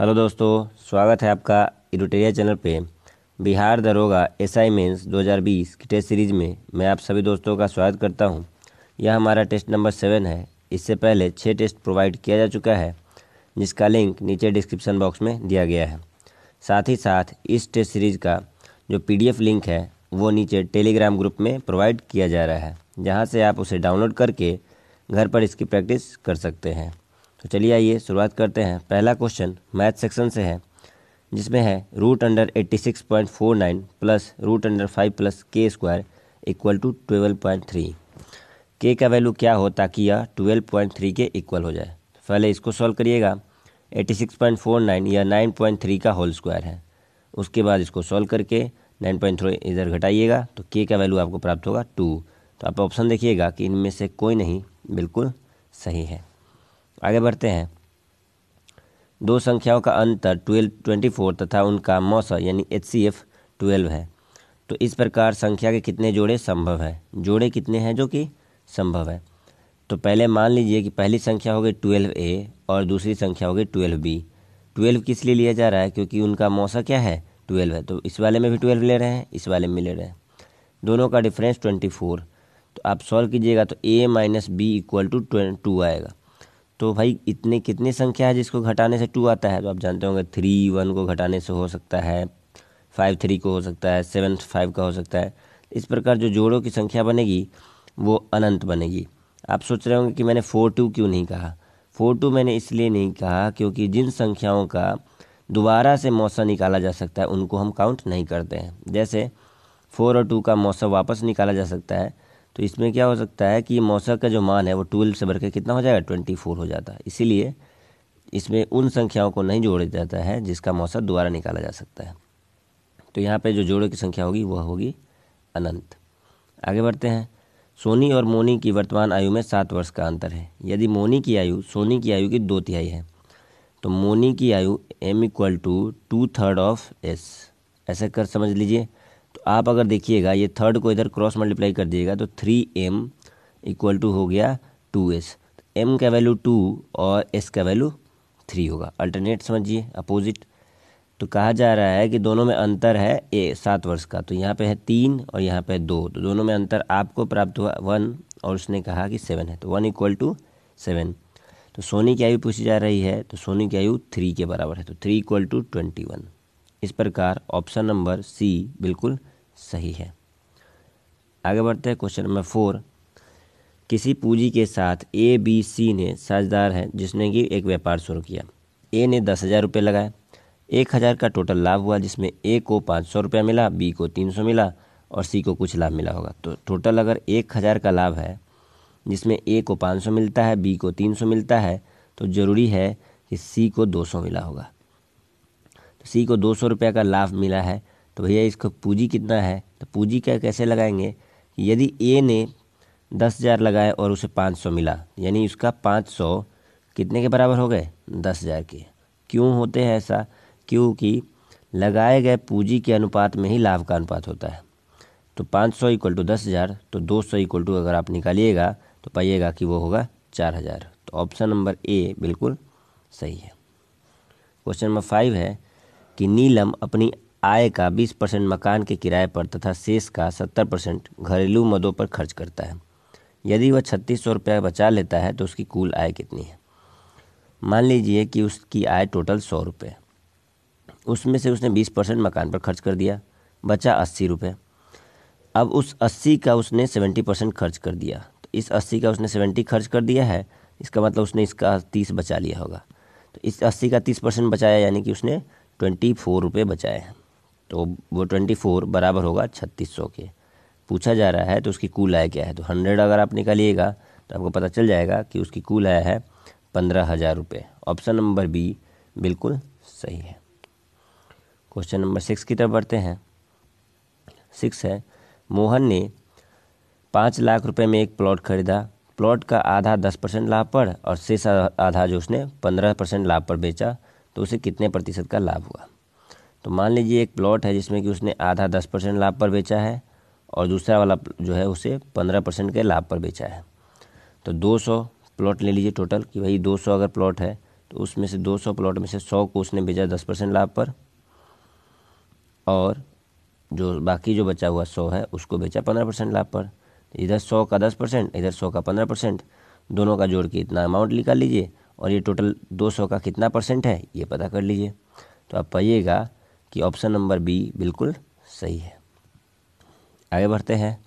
Hello दोस्तों, स्वागत है आपका इडोटेरिया चैनल पे। बिहार दरोगा एस आई मेन्स दो हज़ार बीस की टेस्ट सीरीज़ में मैं आप सभी दोस्तों का स्वागत करता हूँ। यह हमारा टेस्ट नंबर सेवन है। इससे पहले छः टेस्ट प्रोवाइड किया जा चुका है, जिसका लिंक नीचे डिस्क्रिप्शन बॉक्स में दिया गया है। साथ ही साथ, इस टेस्ट सीरीज़ का जो पीडीएफ लिंक है, वो नीचे टेलीग्राम ग्रुप में प्रोवाइड किया जा रहा है, जहाँ से आप उसे डाउनलोड करके घर पर इसकी प्रैक्टिस कर सकते हैं। तो चलिए आइए, शुरुआत करते हैं। पहला क्वेश्चन मैथ सेक्शन से है, जिसमें है root under eighty six point four nine plus root under five plus k square equal to twelve point three k का वैल्यू क्या हो ताकि यह ट्वेल्व पॉइंट थ्री के इक्वल हो जाए? पहले इसको सॉल्व करिएगा। Eighty six point four nine या नाइन पॉइंट थ्री का होल स्क्वायर है। उसके बाद इसको सॉल्व करके नाइन पॉइंट थ्री इधर घटाइएगा तो के का वैल्यू आपको प्राप्त होगा टू तो आप ऑप्शन देखिएगा कि इनमें से कोई नहीं बिल्कुल सही है। आगे बढ़ते हैं। दो संख्याओं का अंतर ट्वेल्व, ट्वेंटी फोर तथा उनका मौसा, यानी एच सी एफ़ ट्वेल्व है। तो इस प्रकार संख्या के कितने जोड़े संभव है? जोड़े कितने हैं जो कि संभव है? तो पहले मान लीजिए कि पहली संख्या हो गई ट्वेल्व ए और दूसरी संख्या हो गई ट्वेल्व बी ट्वेल्व किस लिए लिया जा रहा है? क्योंकि उनका मौसा क्या है? ट्वेल्व है। तो इस वाले में भी ट्वेल्व ले रहे हैं, इस वाले में ले रहे हैं। दोनों का डिफरेंस ट्वेंटी फोर। तो आप सॉल्व कीजिएगा तो a minus b equal to two आएगा। तो भाई इतने कितनी संख्या है जिसको घटाने से टू आता है? तो आप जानते होंगे थ्री वन को घटाने से हो सकता है फाइव थ्री को हो सकता है सेवन फाइव का हो सकता है। इस प्रकार जो जोड़ों की संख्या बनेगी, वो अनंत बनेगी। आप सोच रहे होंगे कि मैंने फोर टू क्यों नहीं कहा? फोर टू मैंने इसलिए नहीं कहा क्योंकि जिन संख्याओं का दोबारा से मौसा निकाला जा सकता है, उनको हम काउंट नहीं करते हैं। जैसे फोर और टू का मौसा वापस निकाला जा सकता है तो इसमें क्या हो सकता है कि मौसम का जो मान है वो ट्वेल्व से बढ़ के कितना हो जाएगा? ट्वेंटी फोर हो जाता है। इसीलिए इसमें उन संख्याओं को नहीं जोड़ा जाता है जिसका मौसम दोबारा निकाला जा सकता है। तो यहाँ पे जो जोड़ों की संख्या होगी, वह होगी अनंत। आगे बढ़ते हैं। सोनी और मोनी की वर्तमान आयु में सात वर्ष का अंतर है। यदि मोनी की आयु, सोनी की आयु की दो तिहाई है तो मोनी की आयु m equal to two third of s ऐसे कर समझ लीजिए। तो आप अगर देखिएगा, ये थर्ड को इधर क्रॉस मल्टीप्लाई कर दिएगा तो थ्री एम इक्वल टू हो गया टू एस एम का वैल्यू टू और एस का वैल्यू थ्री होगा। अल्टरनेट समझिए अपोजिट तो कहा जा रहा है कि दोनों में अंतर है ए सात वर्ष का। तो यहाँ पे है तीन और यहाँ पे दो। तो दोनों में अंतर आपको प्राप्त हुआ वन और उसने कहा कि सेवन है। तो वन इक्वल टू सेवन तो सोनी की आयु पूछी जा रही है तो सोनी की आयु थ्री के बराबर है। तो three equal to twenty one इस प्रकार ऑप्शन नंबर सी बिल्कुल सही है। आगे बढ़ते हैं क्वेश्चन नंबर फोर। किसी पूंजी के साथ ए बी सी ने साझेदार है, जिसने कि एक व्यापार शुरू किया। ए ने दस हज़ार रुपये लगाए। एक हज़ार का टोटल लाभ हुआ, जिसमें ए को पाँच सौ रुपया मिला बी को तीन सौ मिला और सी को कुछ लाभ मिला होगा। तो टोटल अगर एक हज़ार का लाभ है, जिसमें ए को पाँच सौ मिलता है बी को तीन सौ मिलता है तो ज़रूरी है कि सी को दो सौ मिला होगा। तो सी को दो सौ रुपये का लाभ मिला है तो भैया इसका पूंजी कितना है? तो पूंजी क्या, कैसे लगाएँगे? यदि ए ने दस हज़ार लगाए और उसे पाँच सौ मिला, यानी उसका पाँच सौ कितने के बराबर हो गए? दस हज़ार के। क्यों होते हैं ऐसा? क्योंकि लगाए गए पूंजी के अनुपात में ही लाभ का अनुपात होता है। तो पाँच सौ इक्वल टू दस हज़ार तो दो सौ इक्वल टू अगर आप निकालिएगा तो पाइएगा कि वो होगा चार हज़ार। तो ऑप्शन नंबर ए बिल्कुल सही है। क्वेश्चन नंबर फाइव है कि नीलम अपनी आय का 20 परसेंट मकान के किराए पर तथा शेष का 70 परसेंट घरेलू मदों पर खर्च करता है। यदि वह छत्तीस सौ रुपया बचा लेता है तो उसकी कुल आय कितनी है? मान लीजिए कि उसकी आय टोटल सौ रुपये। उसमें से उसने बीस परसेंट मकान पर खर्च कर दिया, बचा अस्सी रुपये। अब उस अस्सी का उसने सेवेंटी परसेंट खर्च कर दिया। तो इस अस्सी का उसने सेवेंटी खर्च कर दिया है, इसका मतलब उसने इसका तीस बचा लिया होगा। तो इस अस्सी का तीस परसेंट बचाया, यानी कि उसने ट्वेंटी फोर रुपये बचाए हैं। तो वो ट्वेंटी फोर बराबर होगा छत्तीस सौ के। पूछा जा रहा है तो उसकी कुल आय क्या है? तो हंड्रेड अगर आप निकालिएगा तो आपको पता चल जाएगा कि उसकी कुल आय है पंद्रह हज़ार रुपये। ऑप्शन नंबर बी बिल्कुल सही है। क्वेश्चन नंबर सिक्स की तरफ़ बढ़ते हैं। सिक्स है, मोहन ने पाँच लाख रुपए में एक प्लॉट खरीदा। प्लॉट का आधा दस परसेंट लाभ पर और शेष आधा जो उसने पंद्रह परसेंट लाभ पर बेचा तो उसे कितने प्रतिशत का लाभ हुआ? तो मान लीजिए एक प्लॉट है जिसमें कि उसने आधा दस परसेंट लाभ पर बेचा है और दूसरा वाला जो है उसे पंद्रह परसेंट के लाभ पर बेचा है। तो दो सौ प्लॉट ले लीजिए टोटल कि भाई दो सौ अगर प्लॉट है तो उसमें से 200 प्लॉट में से सौ को उसने बेचा दस परसेंट लाभ पर और जो बाकी जो बचा हुआ सौ है, उसको बेचा 15 परसेंट लाभ पर। इधर सौ का 10 परसेंट, इधर सौ का 15 परसेंट, दोनों का जोड़ के इतना अमाउंट निकाल लीजिए और ये टोटल 200 का कितना परसेंट है, ये पता कर लीजिए। तो आप पाइएगा कि ऑप्शन नंबर बी बिल्कुल सही है। आगे बढ़ते हैं।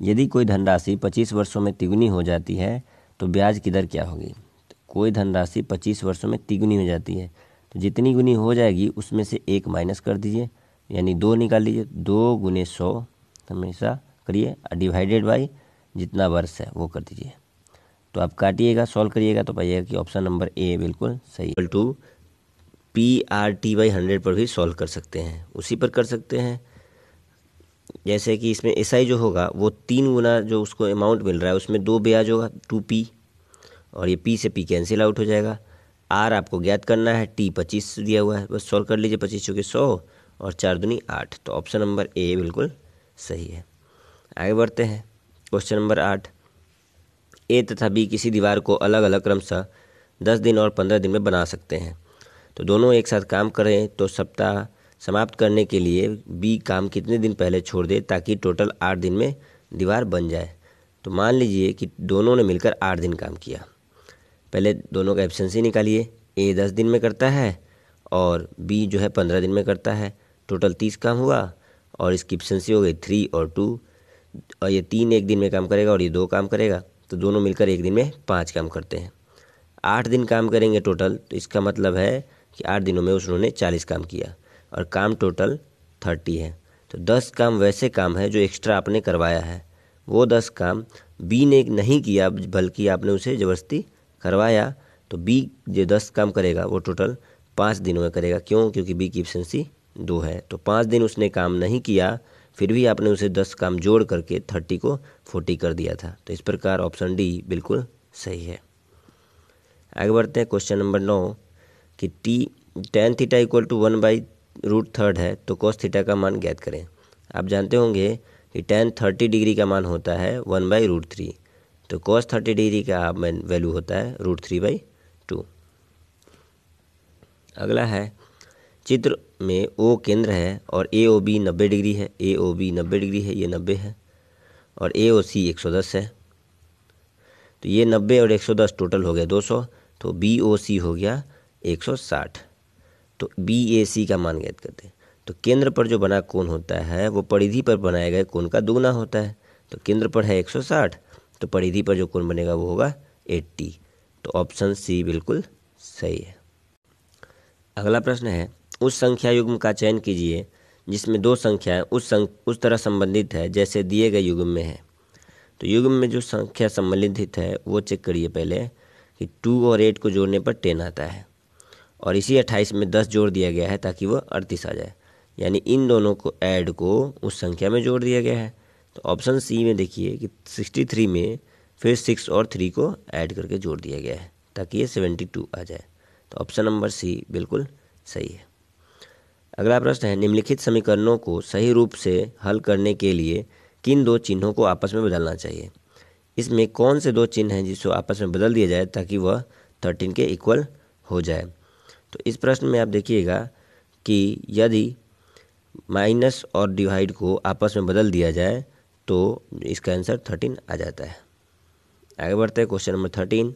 यदि कोई धनराशि 25 वर्षों में तिगुनी हो जाती है तो ब्याज की दर क्या होगी? तो कोई धनराशि 25 वर्षों में तिगुनी हो जाती है तो जितनी गुनी हो जाएगी, उसमें से एक माइनस कर दीजिए, यानी दो निकाल लीजिए दो गुने सौ, हमेशा करिए, डिवाइडेड बाई जितना वर्ष है, वो कर दीजिए। तो आप काटिएगा, सॉल्व करिएगा तो पाइएगा कि ऑप्शन नंबर ए बिल्कुल सही। Two P R T by hundred पर भी सॉल्व कर सकते हैं। उसी पर कर सकते हैं। जैसे कि इसमें एस आई जो होगा, वो तीन गुना जो उसको अमाउंट मिल रहा है, उसमें दो ब्याज होगा टू पी और ये पी से पी कैंसिल आउट हो जाएगा। आर आपको ज्ञात करना है टी पच्चीस दिया हुआ है। बस सॉल्व कर लीजिए, पच्चीस चूँकि सौ, और चार दुनी आठ। तो ऑप्शन नंबर ए बिल्कुल सही है। आगे बढ़ते हैं। क्वेश्चन नंबर आठ। ए तथा बी किसी दीवार को अलग अलग क्रमशः दस दिन और पंद्रह दिन में बना सकते हैं। तो दोनों एक साथ काम करें तो सप्ताह समाप्त करने के लिए बी काम कितने दिन पहले छोड़ दे ताकि टोटल आठ दिन में दीवार बन जाए। तो मान लीजिए कि दोनों ने मिलकर आठ दिन काम किया। पहले दोनों का एब्सेंसी निकालिए। ए दस दिन में करता है और बी जो है पंद्रह दिन में करता है। टोटल तीस काम हुआ और इसकी एब्सेंसी हो गई थ्री और टू। और ये तीन एक दिन में काम करेगा और ये दो काम करेगा। तो दोनों मिलकर एक दिन में पाँच काम करते हैं। आठ दिन काम करेंगे टोटल। तो इसका मतलब है कि आठ दिनों में उन्होंने चालीस काम किया और काम टोटल थर्टी है। तो दस काम वैसे काम है जो एक्स्ट्रा आपने करवाया है। वो दस काम बी ने नहीं किया, बल्कि आपने उसे ज़बरदस्ती करवाया। तो बी जो दस काम करेगा, वो टोटल पाँच दिनों में करेगा। क्यों? क्योंकि बी की एफिशिएंसी दो है। तो पाँच दिन उसने काम नहीं किया, फिर भी आपने उसे दस काम जोड़ करके थर्टी को फोर्टी कर दिया था। तो इस प्रकार ऑप्शन डी बिल्कुल सही है। आगे बढ़ते हैं क्वेश्चन नंबर नौ। कि t tan theta equal to one by root third है तो कॉस थीटा का मान ज्ञात करें। आप जानते होंगे कि टेन थर्टी डिग्री का मान होता है वन बाई रूट थ्री तो कॉस थर्टी डिग्री का मैन वैल्यू होता है रूट थ्री बाई टू अगला है, चित्र में ओ केंद्र है और ए ओ बी नब्बे डिग्री है। ए ओ बी नब्बे डिग्री है, ये नब्बे है और ए ओ सी एक सौ दस है। तो ये नब्बे और एक सौ दस टोटल हो गया दो सौ तो बी ओ सी हो गया एक सौ साठ। तो बी ए सी का मान ज्ञात करते हैं। तो केंद्र पर जो बना कोण होता है वो परिधि पर बनाए गए कोण का दुगना होता है। तो केंद्र पर है 160 तो परिधि पर जो कोण बनेगा वो होगा 80 तो ऑप्शन सी बिल्कुल सही है। अगला प्रश्न है उस संख्या युग्म का चयन कीजिए जिसमें दो संख्याएँ उस संख, उस तरह संबंधित है जैसे दिए गए युग्म में है। तो युग्म में जो संख्या संबंधित है वो चेक करिए पहले कि टू और एट को जोड़ने पर टेन आता है। और इसी अट्ठाईस में दस जोड़ दिया गया है ताकि वह अड़तीस आ जाए। यानी इन दोनों को ऐड को उस संख्या में जोड़ दिया गया है। तो ऑप्शन सी में देखिए कि सिक्सटी थ्री में फिर सिक्स और थ्री को ऐड करके जोड़ दिया गया है ताकि ये सेवेंटी टू आ जाए। तो ऑप्शन नंबर सी बिल्कुल सही है। अगला प्रश्न है, निम्नलिखित समीकरणों को सही रूप से हल करने के लिए किन दो चिन्हों को आपस में बदलना चाहिए? इसमें कौन से दो चिन्ह हैं जिसको आपस में बदल दिया जाए ताकि वह थर्टीन के इक्वल हो जाए? तो इस प्रश्न में आप देखिएगा कि यदि माइनस और डिवाइड को आपस में बदल दिया जाए तो इसका आंसर थर्टीन आ जाता है। आगे बढ़ते हैं, क्वेश्चन नंबर थर्टीन।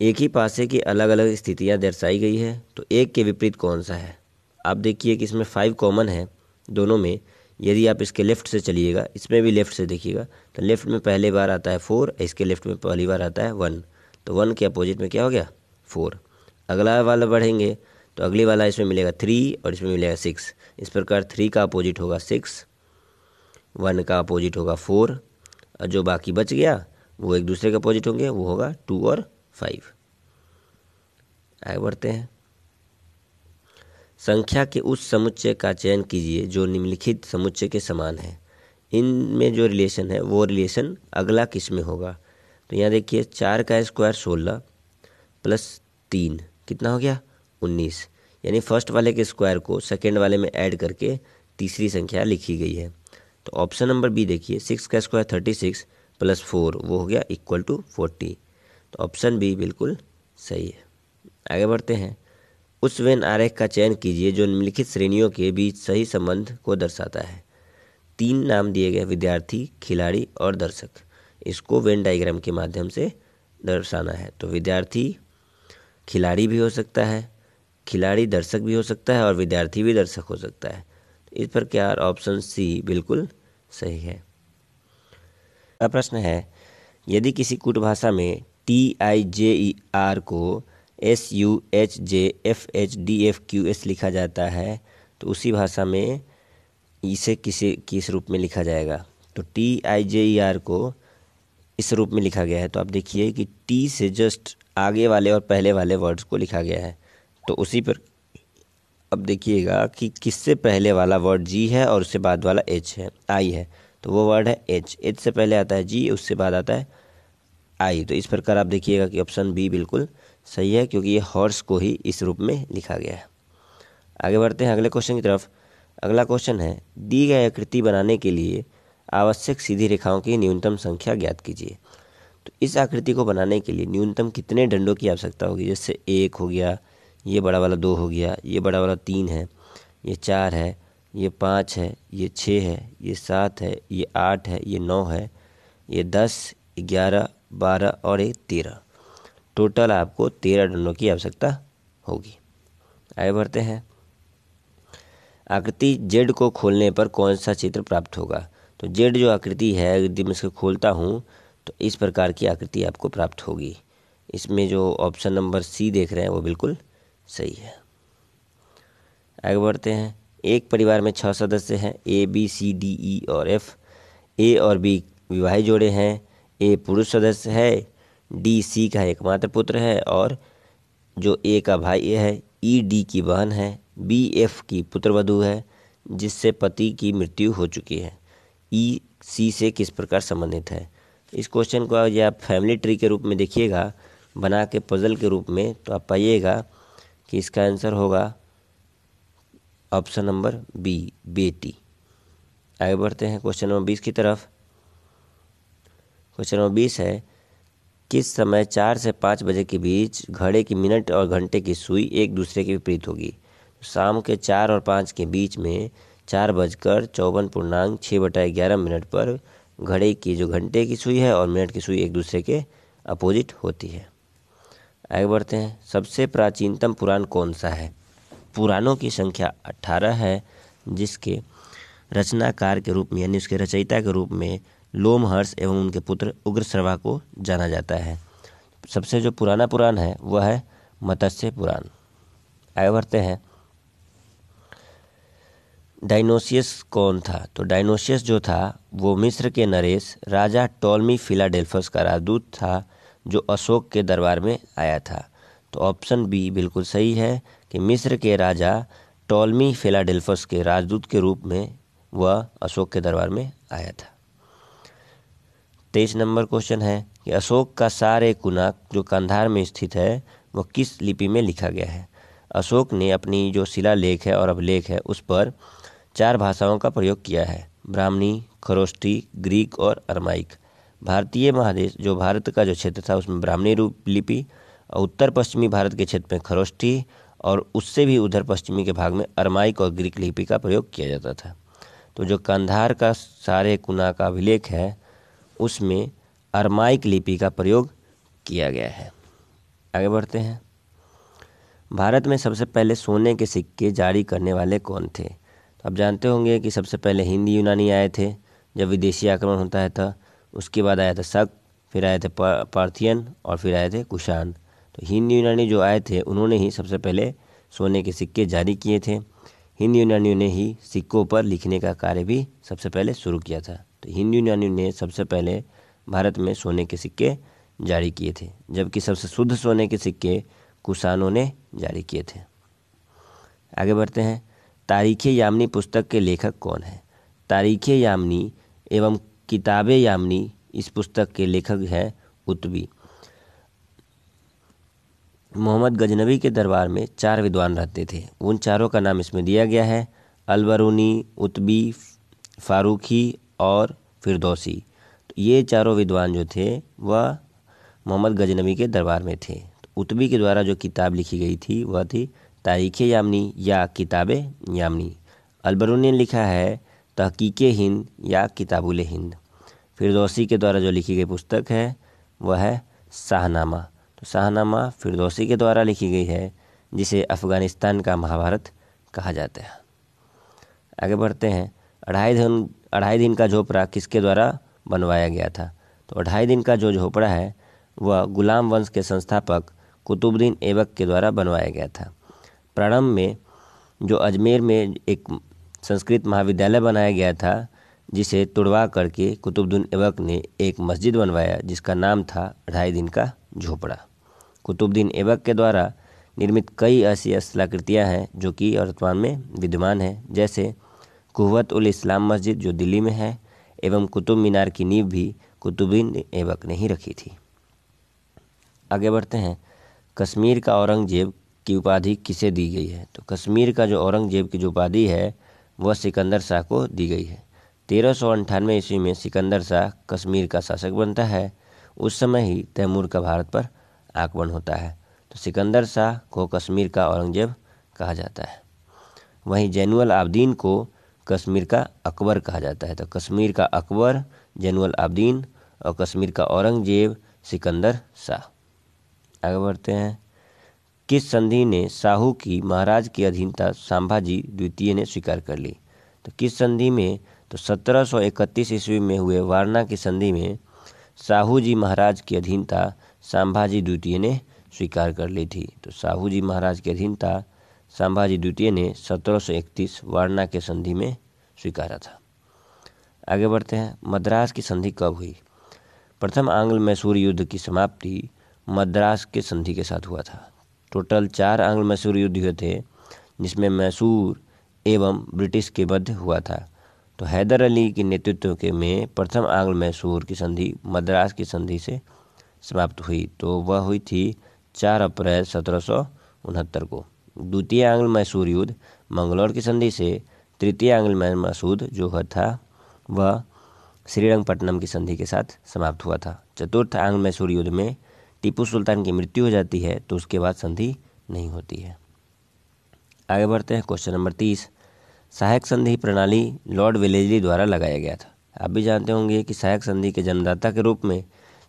एक ही पासे की अलग अलग स्थितियाँ दर्शाई गई है तो एक के विपरीत कौन सा है? आप देखिए कि इसमें फाइव कॉमन है, दोनों में। यदि आप इसके लेफ़्ट से चलिएगा, इसमें भी लेफ़्ट से देखिएगा तो लेफ़्ट में पहली बार आता है फोर इसके लेफ़्ट में पहली बार आता है वन तो वन के अपोजिट में क्या हो गया? फोर अगला वाला बढ़ेंगे तो अगली वाला इसमें मिलेगा थ्री और इसमें मिलेगा सिक्स इस प्रकार थ्री का अपोजिट होगा सिक्स वन का अपोजिट होगा फोर और जो बाकी बच गया, वो एक दूसरे के अपोजिट होंगे, वो होगा टू और फाइव आगे बढ़ते हैं। संख्या के उस समुच्चय का चयन कीजिए, जो निम्नलिखित समुच्चय के समान है। इनमें जो रिलेशन है, वो रिलेशन अगला किसमें होगा? तो यहाँ देखिए, चार का स्क्वायर सोलह प्लस तीन। कितना हो गया? उन्नीस। यानी फ़र्स्ट वाले के स्क्वायर को सेकेंड वाले में ऐड करके तीसरी संख्या लिखी गई है। तो ऑप्शन नंबर बी देखिए सिक्स का square thirty six plus four वो हो गया इक्वल टू फोर्टी तो ऑप्शन बी बिल्कुल सही है। आगे बढ़ते हैं। उस वेन आरेख का चयन कीजिए जो निम्नलिखित श्रेणियों के बीच सही संबंध को दर्शाता है। तीन नाम दिए गए विद्यार्थी, खिलाड़ी और दर्शक। इसको वेन डाइग्राम के माध्यम से दर्शाना है। तो विद्यार्थी खिलाड़ी भी हो सकता है, खिलाड़ी दर्शक भी हो सकता है और विद्यार्थी भी दर्शक हो सकता है। इस पर क्या ऑप्शन सी बिल्कुल सही है। प्रश्न है, यदि किसी कूट भाषा में T I J E R को S U H J F H D F Q S लिखा जाता है तो उसी भाषा में इसे किसी, किस रूप में लिखा जाएगा? तो T I J E R को इस रूप में लिखा गया है। तो आप देखिए कि टी से जस्ट आगे वाले और पहले वाले वर्ड्स को लिखा गया है। तो उसी पर अब देखिएगा कि किससे पहले वाला वर्ड जी है और उससे बाद वाला एच है आई है। तो वो वर्ड है एच एच से पहले आता है जी उससे बाद आता है आई तो इस प्रकार आप देखिएगा कि ऑप्शन बी बिल्कुल सही है, क्योंकि ये हॉर्स को ही इस रूप में लिखा गया है। आगे बढ़ते हैं अगले क्वेश्चन की तरफ़। अगला क्वेश्चन है, दी गई आकृति बनाने के लिए आवश्यक सीधी रेखाओं की न्यूनतम संख्या ज्ञात कीजिए। तो इस आकृति को बनाने के लिए न्यूनतम कितने डंडों की आवश्यकता होगी? जैसे एक हो गया, ये बड़ा वाला दो हो गया, ये बड़ा वाला तीन है, ये चार है, ये पाँच है, ये छः है, ये सात है, ये आठ है, ये नौ है, ये दस ग्यारह, बारह और एक तेरह। टोटल आपको तेरह डंडों की आवश्यकता होगी। आगे बढ़ते हैं। आकृति जेड को खोलने पर कौन सा चित्र प्राप्त होगा? तो जेड जो आकृति है, यदि मैं इसको खोलता हूँ तो इस प्रकार की आकृति आपको प्राप्त होगी। इसमें जो ऑप्शन नंबर सी देख रहे हैं, वो बिल्कुल सही है। आगे बढ़ते हैं। एक परिवार में छः सदस्य हैं A B C D E और एफ़ ए और बी विवाहित जोड़े हैं। ए पुरुष सदस्य है डी सी का एकमात्र पुत्र है और जो ए का भाई है ई डी की बहन है बी एफ़ की पुत्रवधु है, जिससे पति की मृत्यु हो चुकी है। ई सी से किस प्रकार संबंधित है? इस क्वेश्चन को या आप फैमिली ट्री के रूप में देखिएगा, बना के पजल के रूप में तो आप पाइएगा कि इसका आंसर होगा ऑप्शन नंबर बी बेटी आगे बढ़ते हैं क्वेश्चन नंबर बीस की तरफ़। क्वेश्चन नंबर बीस है, किस समय चार से पाँच बजे के बीच घड़े की मिनट और घंटे की सुई एक दूसरे के विपरीत होगी? शाम के चार और पाँच के बीच में चार बजकर चौवन पूर्णांक छः बटा ग्यारह मिनट पर घड़े की जो घंटे की सुई है और मिनट की सुई एक दूसरे के अपोजिट होती है। आगे बढ़ते हैं। सबसे प्राचीनतम पुराण कौन सा है? पुराणों की संख्या अट्ठारह है, जिसके रचनाकार के रूप में, यानी उसके रचयिता के रूप में लोमहर्ष एवं उनके पुत्र उग्र उग्रश्रवा को जाना जाता है। सबसे जो पुराना पुराण है, वह है मत्स्य पुराण। आगे बढ़ते हैं। डायनोसियस कौन था? तो डायनोसियस जो था, वो मिस्र के नरेश, राजा टॉलमी फिलाडेल्फस का राजदूत था, जो अशोक के दरबार में आया था। तो ऑप्शन बी बिल्कुल सही है कि मिस्र के राजा टॉलमी फिलाडेल्फस के राजदूत के रूप में वह अशोक के दरबार में आया था। तेईस नंबर क्वेश्चन है कि अशोक का सारे कुनाक जो कंधार में स्थित है, वह किस लिपि में लिखा गया है? अशोक ने अपनी जो शिलालेख है और अभिलेख है, उस पर चार भाषाओं का प्रयोग किया है, ब्राह्मणी, खरोष्टी, ग्रीक और अरमाइक। भारतीय महादेश, जो भारत का जो क्षेत्र था, उसमें ब्राह्मणी रूप लिपि और उत्तर पश्चिमी भारत के क्षेत्र में खरोष्टी और उससे भी उधर पश्चिमी के भाग में अरमाइक और ग्रीक लिपि का प्रयोग किया जाता था। तो जो कंधार का सारे कुना का अभिलेख है, उसमें अरमाइक लिपि का प्रयोग किया गया है। आगे बढ़ते हैं। भारत में सबसे पहले सोने के सिक्के जारी करने वाले कौन थे? आप जानते होंगे कि सबसे पहले हिंदी यूनानी आए थे, जब विदेशी आक्रमण होता है था उसके बाद आया था शक, फिर आए थे पार्थियन और फिर आए थे कुशान तो हिंदी यूनानी जो आए थे, उन्होंने ही सबसे पहले सोने के सिक्के जारी किए थे। हिंदी यूनानियों ने ही सिक्कों पर लिखने का कार्य भी सबसे पहले शुरू किया था। तो हिंदू यूनानियों ने सबसे पहले भारत में सोने के सिक्के जारी किए थे, जबकि सबसे शुद्ध सोने के सिक्के कुशानों ने जारी किए थे। आगे बढ़ते हैं। तारीख यामनी पुस्तक के लेखक कौन है? तारीख यामनी एवं किताब यामनी इस पुस्तक के लेखक हैं उत्बी। मोहम्मद गजनबी के दरबार में चार विद्वान रहते थे। उन चारों का नाम इसमें दिया गया है, अलबरूनी, उत्बी, फारूखी और फिरदौसी। तो ये चारों विद्वान जो थे, वह मोहम्मद गजनबी के दरबार में थे। तो उतबी के द्वारा जो किताब लिखी गई थी, वह थी तारीख़ यामनी या किताब यामनी। अलबरूनी ने लिखा है, तहकीक हिंद या किताबुल हिंद। फिरदौसी के द्वारा जो लिखी गई पुस्तक है, वह है शाहनामा। तो शाहनामा फिरदौसी के द्वारा लिखी गई है, जिसे अफ़गानिस्तान का महाभारत कहा जाता है। आगे बढ़ते हैं। अढ़ाई दिन अढ़ाई दिन का झोपड़ा किसके द्वारा बनवाया गया था? तो अढ़ाई दिन का जो झोपड़ा है, वह गुलाम वंश के संस्थापक कुतुबुद्दीन ऐबक के द्वारा बनवाया गया था। प्रारंभ में, जो अजमेर में एक संस्कृत महाविद्यालय बनाया गया था, जिसे तुड़वा करके कुतुबुद्दीन ऐबक ने एक मस्जिद बनवाया, जिसका नाम था ढाई दिन का झोपड़ा। कुतुबुद्दीन ऐबक के द्वारा निर्मित कई ऐसी स्थलाकृतियाँ हैं, जो कि वर्तमान में विद्यमान हैं, जैसे कुवत उल इस्लाम मस्जिद, जो दिल्ली में है, एवं कुतुब मीनार की नींव भी कुतुबुद्दीन ऐबक ने ही रखी थी। आगे बढ़ते हैं। कश्मीर का औरंगज़ेब की उपाधि किसे दी गई है? तो कश्मीर का जो औरंगज़ेब की जो उपाधि है, वह सिकंदर शाह को दी गई है। तेरह सौ अंठानवे ईस्वी में सिकंदर शाह कश्मीर का शासक बनता है। उस समय ही तैमूर का भारत पर आक्रमण होता है। तो सिकंदर शाह को कश्मीर का औरंगज़ेब कहा जाता है। वहीं जैनुअल आबदीन को कश्मीर का अकबर कहा जाता है। तो कश्मीर का अकबर, जैनुअल आबदीन और कश्मीर का औरंगज़ेब सिकंदर शाह। आगे बढ़ते हैं। किस संधि ने साहू की महाराज की अधीनता संभाजी द्वितीय ने स्वीकार कर ली? तो किस संधि में? तो 1731 ईस्वी में हुए वारणा की संधि में साहू जी महाराज की अधीनता संभाजी द्वितीय ने स्वीकार कर ली थी। तो साहू जी महाराज की अधीनता संभाजी द्वितीय ने 1731 वारणा के संधि में स्वीकारा था। आगे बढ़ते हैं। मद्रास की संधि कब हुई? प्रथम आंग्ल मैसूर युद्ध की समाप्ति मद्रास के संधि के साथ हुआ था। टोटल चार आंग्ल मैसूर युद्ध हुए थे, जिसमें मैसूर एवं ब्रिटिश के मध्य हुआ था। तो हैदर अली के नेतृत्व के में प्रथम आंग्ल मैसूर की संधि, मद्रास की संधि से समाप्त हुई। तो वह हुई थी चार अप्रैल सत्रह सौ उनहत्तर को। द्वितीय आंग्ल मैसूर युद्ध, मंगलौर की संधि से तृतीय आंग्ल मैसूर जो हुआ था, वह श्रीरंगपट्टनम की संधि के साथ समाप्त हुआ था। चतुर्थ आंग्ल मैसूर युद्ध में टीपू सुल्तान की मृत्यु हो जाती है तो उसके बाद संधि नहीं होती है। आगे बढ़ते हैं, क्वेश्चन नंबर तीस। सहायक संधि प्रणाली लॉर्ड विलेजली द्वारा लगाया गया था। आप भी जानते होंगे कि सहायक संधि के जन्मदाता के रूप में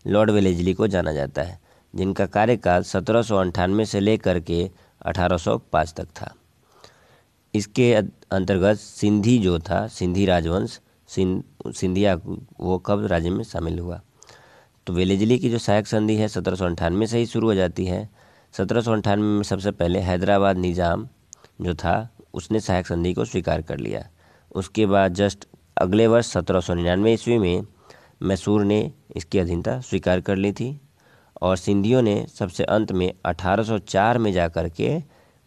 लॉर्ड विलेजली को जाना जाता है, जिनका कार्यकाल सत्रह से लेकर के 1805 तक था। इसके अंतर्गत सिंधी जो था, सिंधी राजवंश सिंधिया, वो कब राज्य में शामिल हुआ? तो वेलेजली की जो सहायक संधि है, सत्रह से ही शुरू हो जाती है। सत्रह सौ अट्ठानवे में सबसे पहले हैदराबाद निज़ाम जो था, उसने सहायक संधि को स्वीकार कर लिया। उसके बाद जस्ट अगले वर्ष सत्रह सौ निन्यानवे ईस्वी में मैसूर ने इसकी अधीनता स्वीकार कर ली थी और सिंधियों ने सबसे अंत में 1804 में जाकर के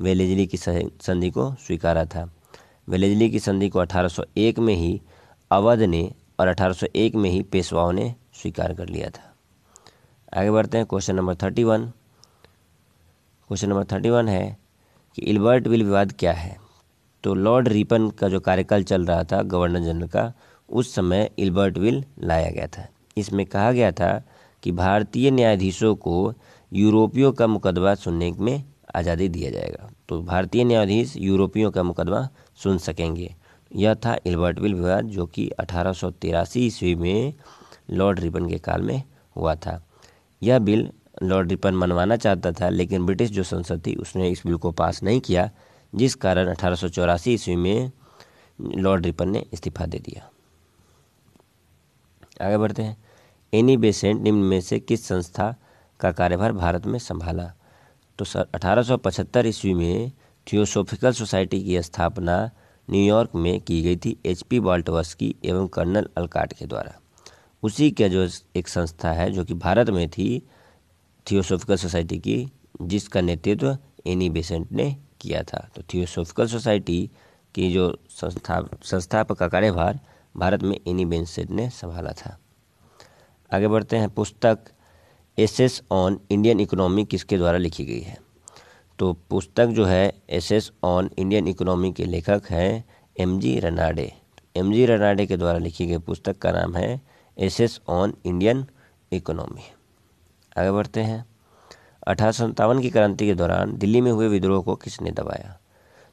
वेलेजली की संधि को स्वीकारा था। वेलेजली की संधि को 1801 में ही अवध ने और 1801 में ही पेशवाओं ने स्वीकार कर लिया था। आगे बढ़ते हैं question number thirty one question number thirty one है कि इल्बर्ट विल विवाद क्या है? तो लॉर्ड रिपन का जो कार्यकाल चल रहा था गवर्नर जनरल का, उस समय इल्बर्ट विल लाया गया था। इसमें कहा गया था कि भारतीय न्यायाधीशों को यूरोपियों का मुकदमा सुनने में आज़ादी दिया जाएगा। तो भारतीय न्यायाधीश यूरोपियों का मुकदमा सुन सकेंगे। यह था इल्बर्ट विल विवाद, जो कि अठारह सौ तिरासी ईस्वी में लॉर्ड रिपन के काल में हुआ था। यह बिल लॉर्ड रिपन मनवाना चाहता था, लेकिन ब्रिटिश जो संसद थी, उसने इस बिल को पास नहीं किया, जिस कारण अठारह सौ चौरासी ईस्वी में लॉर्ड रिपन ने इस्तीफा दे दिया। आगे बढ़ते हैं। एनी बेसेंट निम्न में से किस संस्था का कार्यभार भारत में संभाला? तो सर, अठारह ईस्वी में थियोसोफिकल सोसाइटी की स्थापना न्यूयॉर्क में की गई थी, एच पी की एवं कर्नल अलकाट के द्वारा। उसी का जो एक संस्था है, जो कि भारत में थी, थियोसोफिकल सोसाइटी की, जिसका नेतृत्व एनी बेसेंट ने किया था। तो थियोसोफिकल सोसाइटी की जो संस्था, संस्थापक का कार्यभार भारत में एनी बेसेंट ने संभाला था। आगे बढ़ते हैं, पुस्तक एसेस ऑन इंडियन इकोनॉमी किसके द्वारा लिखी गई है? तो पुस्तक जो है, एसेस ऑन इंडियन इकोनॉमी के लेखक हैं M G Ranade. M G Ranade के द्वारा लिखी गई पुस्तक का नाम है एसेस ऑन इंडियन इकोनॉमी आगे बढ़ते हैं। अठारह की क्रांति के दौरान दिल्ली में हुए विद्रोह को किसने दबाया?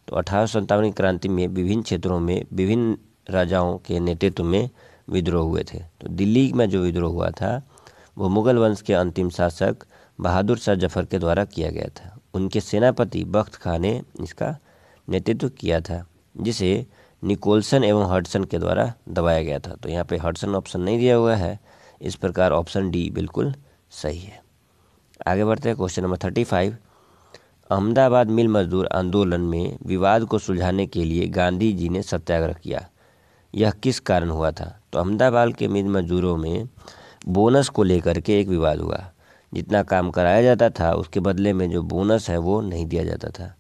तो अठारह की क्रांति में विभिन्न क्षेत्रों में विभिन्न राजाओं के नेतृत्व में विद्रोह हुए थे। तो दिल्ली में जो विद्रोह हुआ था, वो मुगल वंश के अंतिम शासक बहादुर शाह ज़फ़र के द्वारा किया गया था। उनके सेनापति बख्त खां ने इसका नेतृत्व किया था, जिसे निकोलसन एवं हडसन के द्वारा दबाया गया था। तो यहाँ पे हडसन ऑप्शन नहीं दिया हुआ है। इस प्रकार ऑप्शन डी बिल्कुल सही है। आगे बढ़ते हैं question number thirty five. Ahmedabad मिल मजदूर आंदोलन में विवाद को सुलझाने के लिए गांधी जी ने सत्याग्रह किया। यह किस कारण हुआ था? तो अहमदाबाद के मिल मजदूरों में बोनस को लेकर के एक विवाद हुआ। जितना काम कराया जाता था, उसके बदले में जो बोनस है वो नहीं दिया जाता था।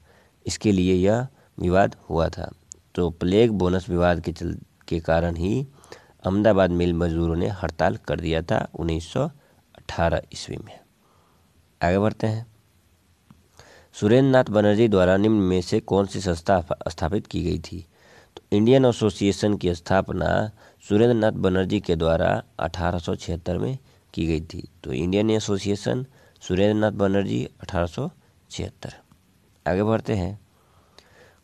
इसके लिए यह विवाद हुआ था। तो प्लेग बोनस विवाद के चल, के कारण ही अहमदाबाद मिल मजदूरों ने हड़ताल कर दिया था 1918 ईस्वी में। आगे बढ़ते हैं। सुरेंद्र नाथ बनर्जी द्वारा निम्न में से कौन सी संस्था स्थापित की गई थी? तो इंडियन एसोसिएशन की स्थापना सुरेंद्र नाथ बनर्जी के द्वारा अठारह सौ छिहत्तर में की गई थी। तो इंडियन एसोसिएशन सुरेंद्र नाथ बनर्जी अठारह सौ छिहत्तर। आगे बढ़ते हैं।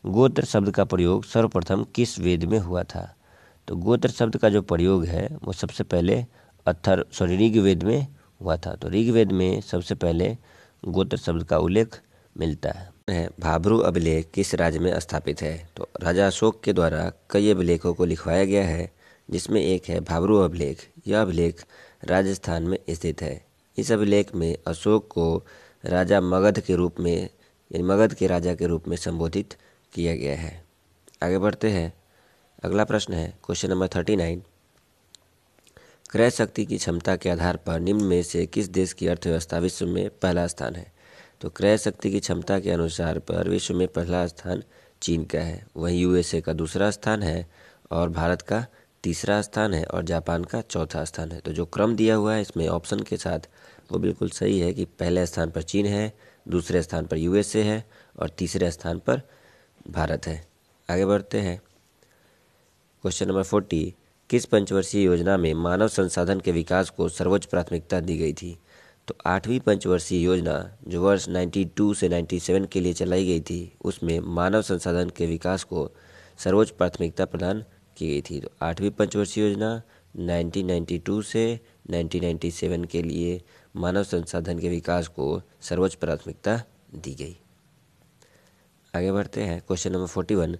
गोत्र शब्द का प्रयोग सर्वप्रथम किस वेद में हुआ था? तो गोत्र शब्द का जो प्रयोग है, वो सबसे पहले अथर सॉरी ऋग्वेद में हुआ था। तो ऋग्वेद में सबसे पहले गोत्र शब्द का उल्लेख मिलता है, भाभरू अभिलेख किस राज्य में स्थापित है? तो राजा अशोक के द्वारा कई अभिलेखों को लिखवाया गया है, जिसमें एक है भाभरू अभिलेख, यह अभिलेख राजस्थान में स्थित है। इस अभिलेख में अशोक को राजा मगध के रूप में, यानी मगध के राजा के रूप में संबोधित किया गया है। आगे बढ़ते हैं। अगला प्रश्न है, क्वेश्चन नंबर थर्टी नाइन। क्रय शक्ति की क्षमता के आधार पर निम्न में से किस देश की अर्थव्यवस्था विश्व में पहला स्थान है? तो क्रय शक्ति की क्षमता के अनुसार पर विश्व में पहला स्थान चीन का है। वहीं यूएसए का दूसरा स्थान है और भारत का तीसरा स्थान है और जापान का चौथा स्थान है। तो जो क्रम दिया हुआ है, इसमें ऑप्शन के साथ वो बिल्कुल सही है कि पहले स्थान पर चीन है, दूसरे स्थान पर यूएसए है और तीसरे स्थान पर भारत है। आगे बढ़ते हैं। क्वेश्चन नंबर फोर्टी किस पंचवर्षीय योजना में मानव संसाधन के विकास को सर्वोच्च प्राथमिकता दी गई थी? तो आठवीं पंचवर्षीय योजना जो वर्ष 92 से 97 के लिए चलाई गई थी, उसमें मानव संसाधन के विकास को सर्वोच्च प्राथमिकता प्रदान की गई थी। तो आठवीं पंचवर्षीय योजना 1992 से 1997 के लिए मानव संसाधन के विकास को सर्वोच्च प्राथमिकता दी गई। आगे बढ़ते हैं। क्वेश्चन नंबर फोर्टी वन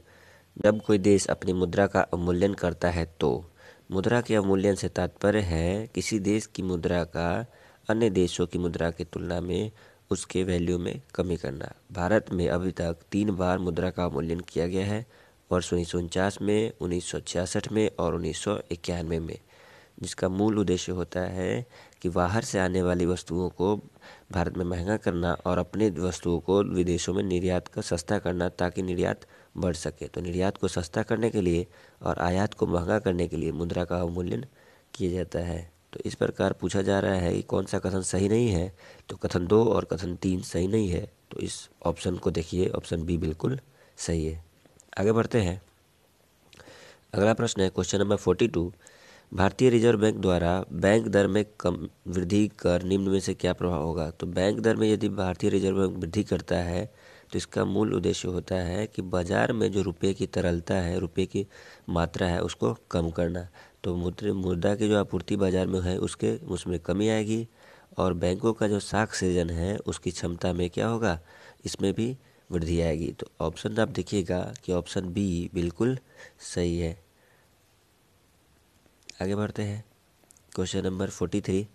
जब कोई देश अपनी मुद्रा का अवमूल्यन करता है तो? मुद्रा के अवमूल्यन से तात्पर्य है, किसी देश की मुद्रा का अन्य देशों की मुद्रा की तुलना में उसके वैल्यू में कमी करना। भारत में अभी तक तीन बार मुद्रा का अवमूल्यन किया गया है, वर्ष उन्नीस सौ उनचास में, उन्नीस सौ छियासठ में और उन्नीस सौ इक्यानवे में, जिसका मूल उद्देश्य होता है कि बाहर से आने वाली वस्तुओं को भारत में महँगा करना और अपने वस्तुओं को विदेशों में निर्यात का सस्ता करना ताकि निर्यात बढ़ सके। तो निर्यात को सस्ता करने के लिए और आयात को महँगा करने के लिए मुद्रा का अवमूल्यन किया जाता है। तो इस प्रकार पूछा जा रहा है कि कौन सा कथन सही नहीं है? तो कथन दो और कथन तीन सही नहीं है। तो इस ऑप्शन को देखिए। ऑप्शन बी बिल्कुल सही है। आगे बढ़ते हैं। अगला प्रश्न है, क्वेश्चन नंबर फोर्टी टू। भारतीय रिज़र्व बैंक द्वारा बैंक दर में कम वृद्धि कर निम्न में से क्या प्रभाव होगा? तो बैंक दर में यदि भारतीय रिज़र्व बैंक वृद्धि करता है तो इसका मूल उद्देश्य होता है कि बाज़ार में जो रुपये की तरलता है, रुपये की मात्रा है, उसको कम करना। तो मुद्र, मुद्रा की जो आपूर्ति बाज़ार में है, उसके, उसमें कमी आएगी और बैंकों का जो साख सृजन है, उसकी क्षमता में क्या होगा? इसमें भी वृद्धि आएगी। तो ऑप्शन आप देखिएगा कि ऑप्शन बी बिल्कुल सही है। आगे बढ़ते हैं। क्वेश्चन नंबर फोर्टी थ्री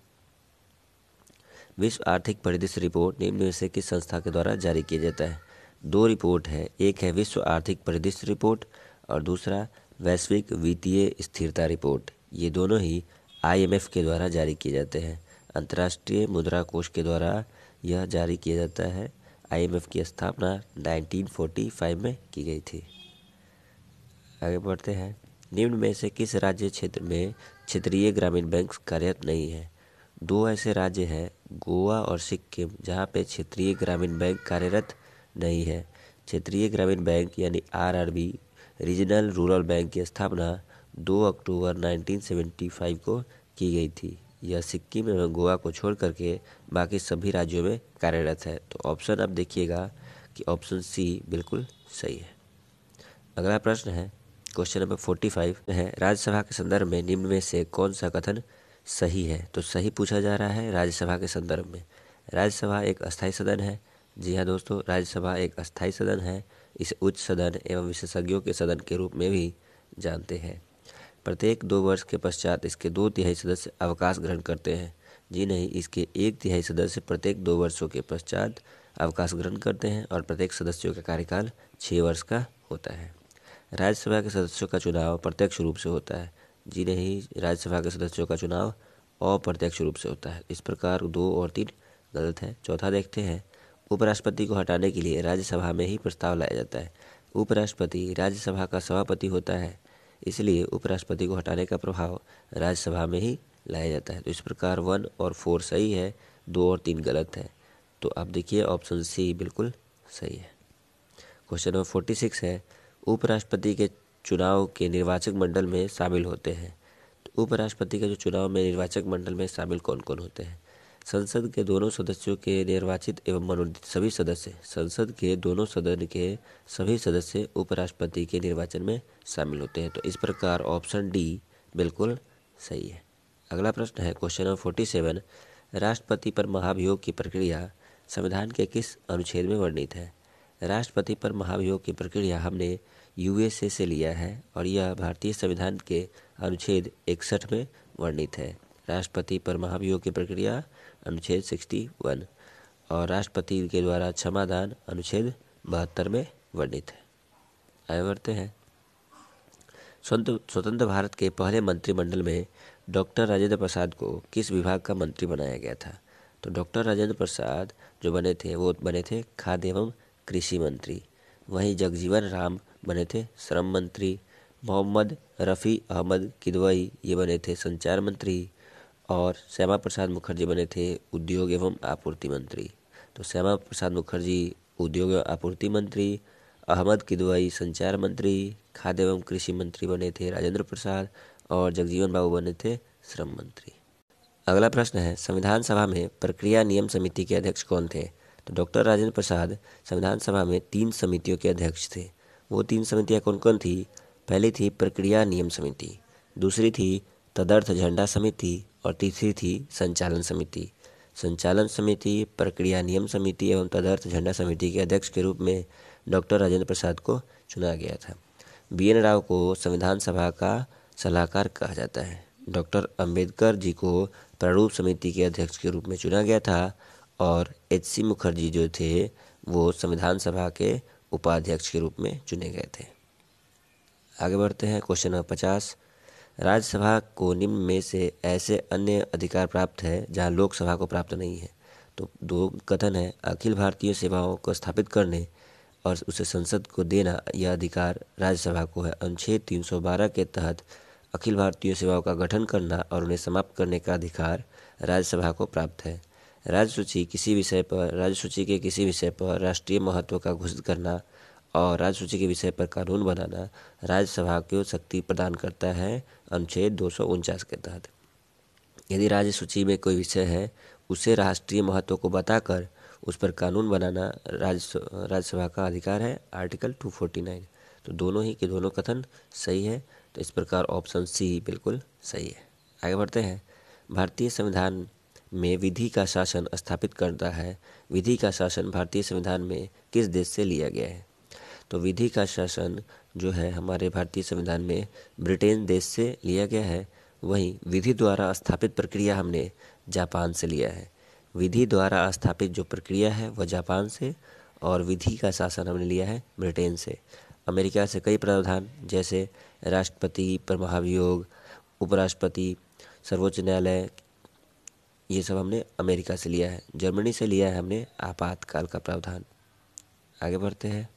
विश्व आर्थिक परिदृश्य रिपोर्ट निम्न में से किस संस्था के द्वारा जारी किया जाता है? दो रिपोर्ट है, एक है विश्व आर्थिक परिदृश्य रिपोर्ट और दूसरा वैश्विक वित्तीय स्थिरता रिपोर्ट। ये दोनों ही आईएमएफ के द्वारा जारी किए जाते हैं। अंतर्राष्ट्रीय मुद्रा कोष के द्वारा यह जारी किया जाता है। आईएमएफ की स्थापना 1945 में की गई थी। आगे बढ़ते हैं। निम्न में से किस राज्य क्षेत्र में क्षेत्रीय ग्रामीण बैंक कार्यरत नहीं है? दो ऐसे राज्य हैं, गोवा और सिक्किम, जहाँ पे क्षेत्रीय ग्रामीण बैंक कार्यरत नहीं है। क्षेत्रीय ग्रामीण बैंक यानी आरआरबी रीजनल रूरल बैंक की स्थापना 2 अक्टूबर 1975 को की गई थी। यह सिक्किम एवं गोवा को छोड़ करके बाकी सभी राज्यों में कार्यरत है। तो ऑप्शन आप देखिएगा कि ऑप्शन सी बिल्कुल सही है। अगला प्रश्न है क्वेश्चन नंबर फोर्टी फाइव है, राज्यसभा के संदर्भ में निम्न में से कौन सा कथन सही है? तो सही पूछा जा रहा है राज्यसभा के संदर्भ में। राज्यसभा एक अस्थायी सदन है। जी हाँ दोस्तों, राज्यसभा एक अस्थायी सदन है। इसे उच्च सदन एवं विशेषज्ञों के सदन के रूप में भी जानते हैं। प्रत्येक दो वर्ष के पश्चात इसके दो तिहाई सदस्य अवकाश ग्रहण करते हैं। जी नहीं, इसके एक तिहाई सदस्य प्रत्येक दो वर्षों के पश्चात अवकाश ग्रहण करते हैं और प्रत्येक सदस्यों का कार्यकाल छः वर्ष का होता है। राज्यसभा के सदस्यों का चुनाव प्रत्यक्ष रूप से होता है। जी नहीं राज्यसभा के सदस्यों का चुनाव अप्रत्यक्ष रूप से होता है। इस प्रकार दो और तीन गलत है। चौथा देखते हैं। उपराष्ट्रपति को हटाने के लिए राज्यसभा में ही प्रस्ताव लाया जाता है। उपराष्ट्रपति राज्यसभा का सभापति होता है। इसलिए उपराष्ट्रपति को हटाने का प्रभाव राज्यसभा में ही लाया जाता है। तो इस प्रकार वन और फोर सही है। दो और तीन गलत है। तो आप देखिए, ऑप्शन सी बिल्कुल सही है। क्वेश्चन नंबर फोर्टी सिक्स है। उपराष्ट्रपति के चुनाव के निर्वाचक मंडल में शामिल होते हैं। तो उपराष्ट्रपति के जो चुनाव में निर्वाचक मंडल में शामिल कौन कौन होते हैं? संसद के दोनों सदस्यों के निर्वाचित एवं मनोनीत सभी सदस्य, संसद के दोनों सदन के सभी सदस्य उपराष्ट्रपति के निर्वाचन में शामिल होते हैं। तो इस प्रकार ऑप्शन डी बिल्कुल सही है। अगला प्रश्न है क्वेश्चन नंबर फोर्टी सेवन। राष्ट्रपति पर महाभियोग की प्रक्रिया संविधान के किस अनुच्छेद में वर्णित है? राष्ट्रपति पर महाभियोग की प्रक्रिया हमने यूएसए से लिया है और यह भारतीय संविधान के अनुच्छेद इकसठ में वर्णित है। राष्ट्रपति पर महाभियोग की प्रक्रिया अनुच्छेद सिक्सटी वन और राष्ट्रपति के द्वारा क्षमादान अनुच्छेद बहत्तर में वर्णित है। आगे बढ़ते हैं। स्वतंत्र भारत के पहले मंत्रिमंडल में डॉक्टर राजेंद्र प्रसाद को किस विभाग का मंत्री बनाया गया था? तो डॉक्टर राजेंद्र प्रसाद जो बने थे, वो बने थे खाद्य एवं कृषि मंत्री। वहीं जगजीवन राम बने थे श्रम मंत्री, मोहम्मद रफ़ी अहमद किदवई ये बने थे संचार मंत्री और श्यामा प्रसाद मुखर्जी बने थे उद्योग एवं आपूर्ति मंत्री। तो श्यामा प्रसाद मुखर्जी उद्योग एवं आपूर्ति मंत्री, अहमद किदवई संचार मंत्री, खाद्य एवं कृषि मंत्री बने थे राजेंद्र प्रसाद और जगजीवन बाबू बने थे श्रम मंत्री। अगला प्रश्न है, संविधान सभा में प्रक्रिया नियम समिति के अध्यक्ष कौन थे? डॉक्टर राजेंद्र प्रसाद संविधान सभा में तीन समितियों के अध्यक्ष थे। वो तीन समितियाँ कौन कौन थी? पहली थी प्रक्रिया नियम समिति, दूसरी थी तदर्थ झंडा समिति और तीसरी थी संचालन समिति। संचालन समिति, प्रक्रिया नियम समिति एवं तदर्थ झंडा समिति के अध्यक्ष के रूप में डॉक्टर राजेंद्र प्रसाद को चुना गया था। बी एन राव को संविधान सभा का सलाहकार कहा जाता है। डॉक्टर अंबेडकर जी को प्रारूप समिति के अध्यक्ष के रूप में चुना गया था। और एच सी मुखर्जी जो थे, वो संविधान सभा के उपाध्यक्ष के रूप में चुने गए थे। आगे बढ़ते हैं क्वेश्चन नंबर पचास। राज्यसभा को निम्न में से ऐसे अन्य अधिकार प्राप्त है जहाँ लोकसभा को प्राप्त नहीं है। तो दो कथन है, अखिल भारतीय सेवाओं को स्थापित करने और उसे संसद को देना, यह अधिकार राज्यसभा को है। अनुच्छेद 312 के तहत अखिल भारतीय सेवाओं का गठन करना और उन्हें समाप्त करने का अधिकार राज्यसभा को प्राप्त है। राज्य सूची किसी विषय पर राज्य सूची के किसी विषय पर राष्ट्रीय महत्व का घोषित करना और राज्य सूची के विषय पर कानून बनाना राज्यसभा को शक्ति प्रदान करता है, अनुच्छेद दो सौ उनचास के तहत। यदि राज्य सूची में कोई विषय है, उसे राष्ट्रीय महत्व को बताकर उस पर कानून बनाना राज्य राज्यसभा का अधिकार है, आर्टिकल 249 तो दोनों ही के दोनों कथन सही है तो इस प्रकार ऑप्शन सी बिल्कुल सही है। आगे बढ़ते हैं। भारतीय संविधान में विधि का शासन स्थापित करता है। विधि का शासन भारतीय संविधान में किस देश से लिया गया है? तो विधि का शासन जो है हमारे भारतीय संविधान में ब्रिटेन देश से लिया गया है। वहीं विधि द्वारा स्थापित प्रक्रिया हमने जापान से लिया है। विधि द्वारा स्थापित जो प्रक्रिया है वह जापान से और विधि का शासन हमने लिया है ब्रिटेन से। अमेरिका से कई प्रावधान, जैसे राष्ट्रपति पर महाभियोग, उपराष्ट्रपति, सर्वोच्च न्यायालय ये सब हमने अमेरिका से लिया है, जर्मनी से लिया है हमने आपातकाल का प्रावधान। आगे बढ़ते हैं।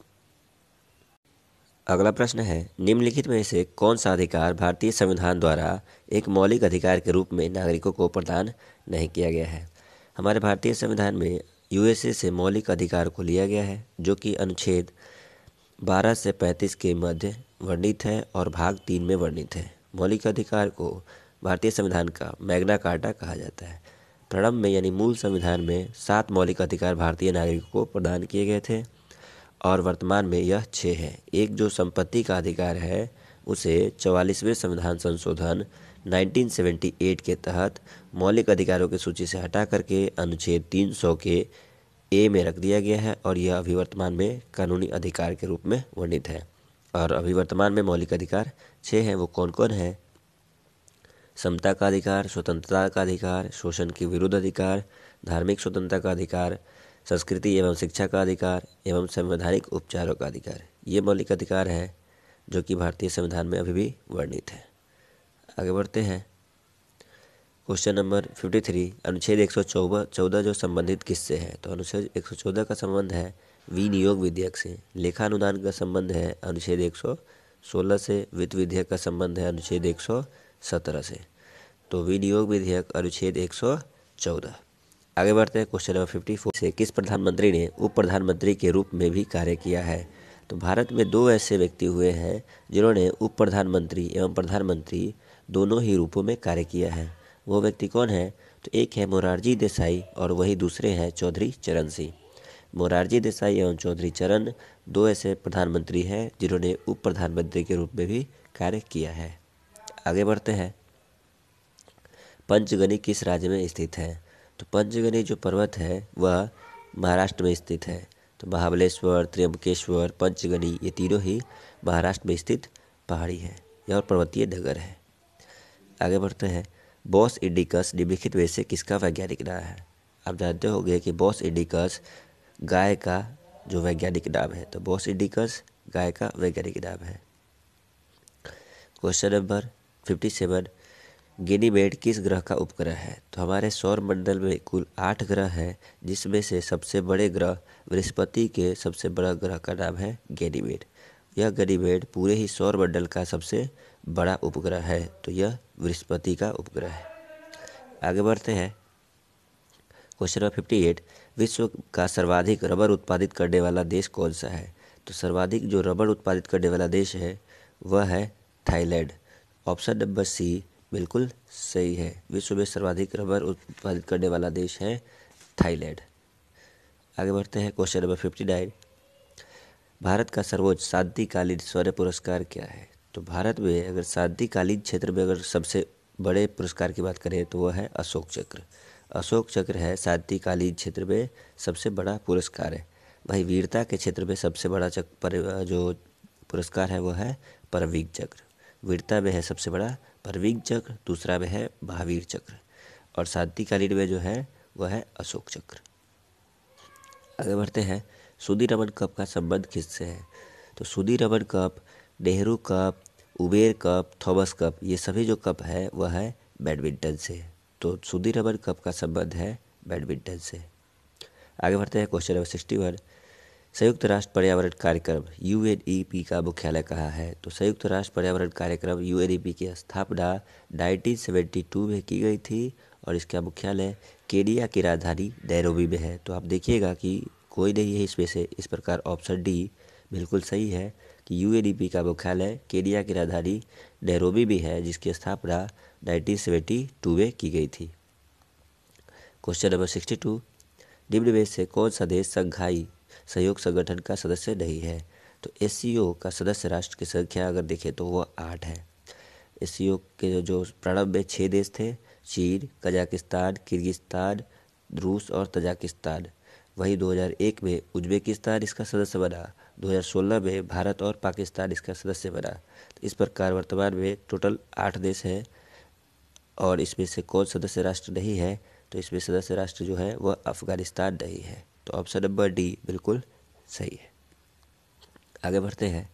अगला प्रश्न है, निम्नलिखित में से कौन सा अधिकार भारतीय संविधान द्वारा एक मौलिक अधिकार के रूप में नागरिकों को प्रदान नहीं किया गया है? हमारे भारतीय संविधान में यूएसए से मौलिक अधिकार को लिया गया है, जो कि अनुच्छेद 12 से 35 के मध्य वर्णित है और भाग तीन में वर्णित है। मौलिक अधिकार को भारतीय संविधान का मैग्ना कार्टा कहा जाता है। प्रारंभ में यानी मूल संविधान में सात मौलिक अधिकार भारतीय नागरिकों को प्रदान किए गए थे, और वर्तमान में यह छः है। एक जो संपत्ति का अधिकार है, उसे चवालीसवें संविधान संशोधन 1978 के तहत मौलिक अधिकारों की सूची से हटा करके अनुच्छेद 300 के ए में रख दिया गया है, और यह अभी वर्तमान में कानूनी अधिकार के रूप में वर्णित है। और अभी वर्तमान में मौलिक अधिकार छः हैं, वो कौन कौन है? समता का अधिकार, स्वतंत्रता का अधिकार, शोषण के विरुद्ध अधिकार, धार्मिक स्वतंत्रता का अधिकार, संस्कृति एवं शिक्षा का अधिकार एवं संवैधानिक उपचारों का अधिकार। ये मौलिक अधिकार है, जो कि भारतीय संविधान में अभी भी वर्णित है। आगे बढ़ते हैं। क्वेश्चन नंबर फिफ्टी थ्री, अनुच्छेद एक सौ चौदह जो संबंधित किससे है तो अनुच्छेद एक सौ चौदह का संबंध है विनियोग विधेयक से। लेखा अनुदान का संबंध है अनुच्छेद एक सौ सोलह से वित्त विधेयक का संबंध है अनुच्छेद एक सौ सत्रह से। तो विनियोग विधेयक अनुच्छेद एक सौ चौदह। आगे बढ़ते हैं क्वेश्चन नंबर फिफ्टी फोर से, किस प्रधानमंत्री ने उप प्रधानमंत्री के रूप में भी कार्य किया है? तो भारत में दो ऐसे व्यक्ति हुए हैं, जिन्होंने उप प्रधानमंत्री एवं प्रधानमंत्री दोनों ही रूपों में कार्य किया है। वो व्यक्ति कौन है? तो एक है मोरारजी देसाई और वही दूसरे हैं चौधरी चरण सिंह। मोरारजी देसाई एवं चौधरी चरण दो ऐसे प्रधानमंत्री हैं, जिन्होंने उप प्रधानमंत्री के रूप में भी कार्य किया है। आगे बढ़ते हैं। पंचगनी किस राज्य में स्थित है? तो पंचगनी जो पर्वत है, वह महाराष्ट्र में स्थित है। तो महाबलेश्वर, त्र्यंबकेश्वर, पंचगनी ये तीनों ही महाराष्ट्र में स्थित पहाड़ी है। और पर्वतीय नगर है। आगे बढ़ते हैं। बॉस इंडिकस निम्नलिखित में से किसका वैज्ञानिक नाम है? आप जानते होंगे कि बॉस इंडिकस गाय का जो वैज्ञानिक नाम है तो बॉस इंडिकस गाय का वैज्ञानिक नाम है। Question number fifty seven Ganymede किस ग्रह का उपग्रह है? तो हमारे सौर मंडल में कुल आठ ग्रह हैं, जिसमें से सबसे बड़े ग्रह बृहस्पति के सबसे बड़ा ग्रह का नाम है गैनीमेड यह गनीमेड पूरे ही सौर मंडल का सबसे बड़ा उपग्रह है तो यह बृहस्पति का उपग्रह है। आगे बढ़ते हैं। क्वेश्चन नंबर फिफ्टी एट विश्व का सर्वाधिक रबर उत्पादित करने वाला देश कौन सा है? तो सर्वाधिक जो रबर उत्पादित करने वाला देश है, वह है थाईलैंड। ऑप्शन नंबर सी बिल्कुल सही है। विश्व में सर्वाधिक रबर उत्पादित करने वाला देश है थाईलैंड। आगे बढ़ते हैं question number fifty nine. Bharat का सर्वोच्च शांतिकालीन स्वर्ण पुरस्कार क्या है? तो भारत में अगर शांतिकालीन क्षेत्र में अगर सबसे बड़े पुरस्कार की बात करें तो वह है अशोक चक्र। अशोक चक्र है शांतिकालीन क्षेत्र में सबसे बड़ा पुरस्कार है। वही वीरता के क्षेत्र में सबसे बड़ा चक्र जो पुरस्कार है वह है परवीन चक्र। वीरता में है सबसे बड़ा परवीन चक्र, दूसरा में है महावीर चक्र, और शांतिकालीन में जो है, वह है अशोक चक्र। आगे बढ़ते हैं। सुधी रमन कप का संबंध किससे है? तो Sudirman cup, Nehru cup, Uber cup, Thomas cup, ये सभी जो कप है, वह है बैडमिंटन से। तो सुधी रमन कप का संबंध है बैडमिंटन से। आगे बढ़ते हैं। क्वेश्चन नंबर सिक्सटी वन संयुक्त राष्ट्र पर्यावरण कार्यक्रम यू का मुख्यालय कहाँ है? तो संयुक्त राष्ट्र पर्यावरण कार्यक्रम यू की स्थापना 1972 में की गई थी और इसका मुख्यालय केनिया की राजधानी नैरोबी में है। तो आप देखिएगा कि कोई नहीं है इसमें से इस प्रकार ऑप्शन डी बिल्कुल सही है कि यू का मुख्यालय केनिया की राजधानी नैरोबी भी है, जिसकी स्थापना 1972 में की गई थी। क्वेश्चन नंबर 62 निम्न में से कौन सा देश संघाई सहयोग संगठन का सदस्य नहीं है। तो एस का सदस्य राष्ट्र की संख्या अगर देखें तो वह आठ है। एस के जो प्रारंभ में छः देश थे, चीन, कजाकिस्तान, किर्गिस्तान, रूस और तजाकिस्तान। वही 2001 में उज्बेकिस्तान इसका सदस्य बना। 2016 में भारत और पाकिस्तान इसका सदस्य बना। तो इस प्रकार वर्तमान में टोटल आठ देश हैं। और इसमें से कौन सदस्य राष्ट्र नहीं है तो इसमें सदस्य राष्ट्र जो है वह अफ़गानिस्तान नहीं है। तो ऑप्शन नंबर डी बिल्कुल सही है। आगे बढ़ते हैं।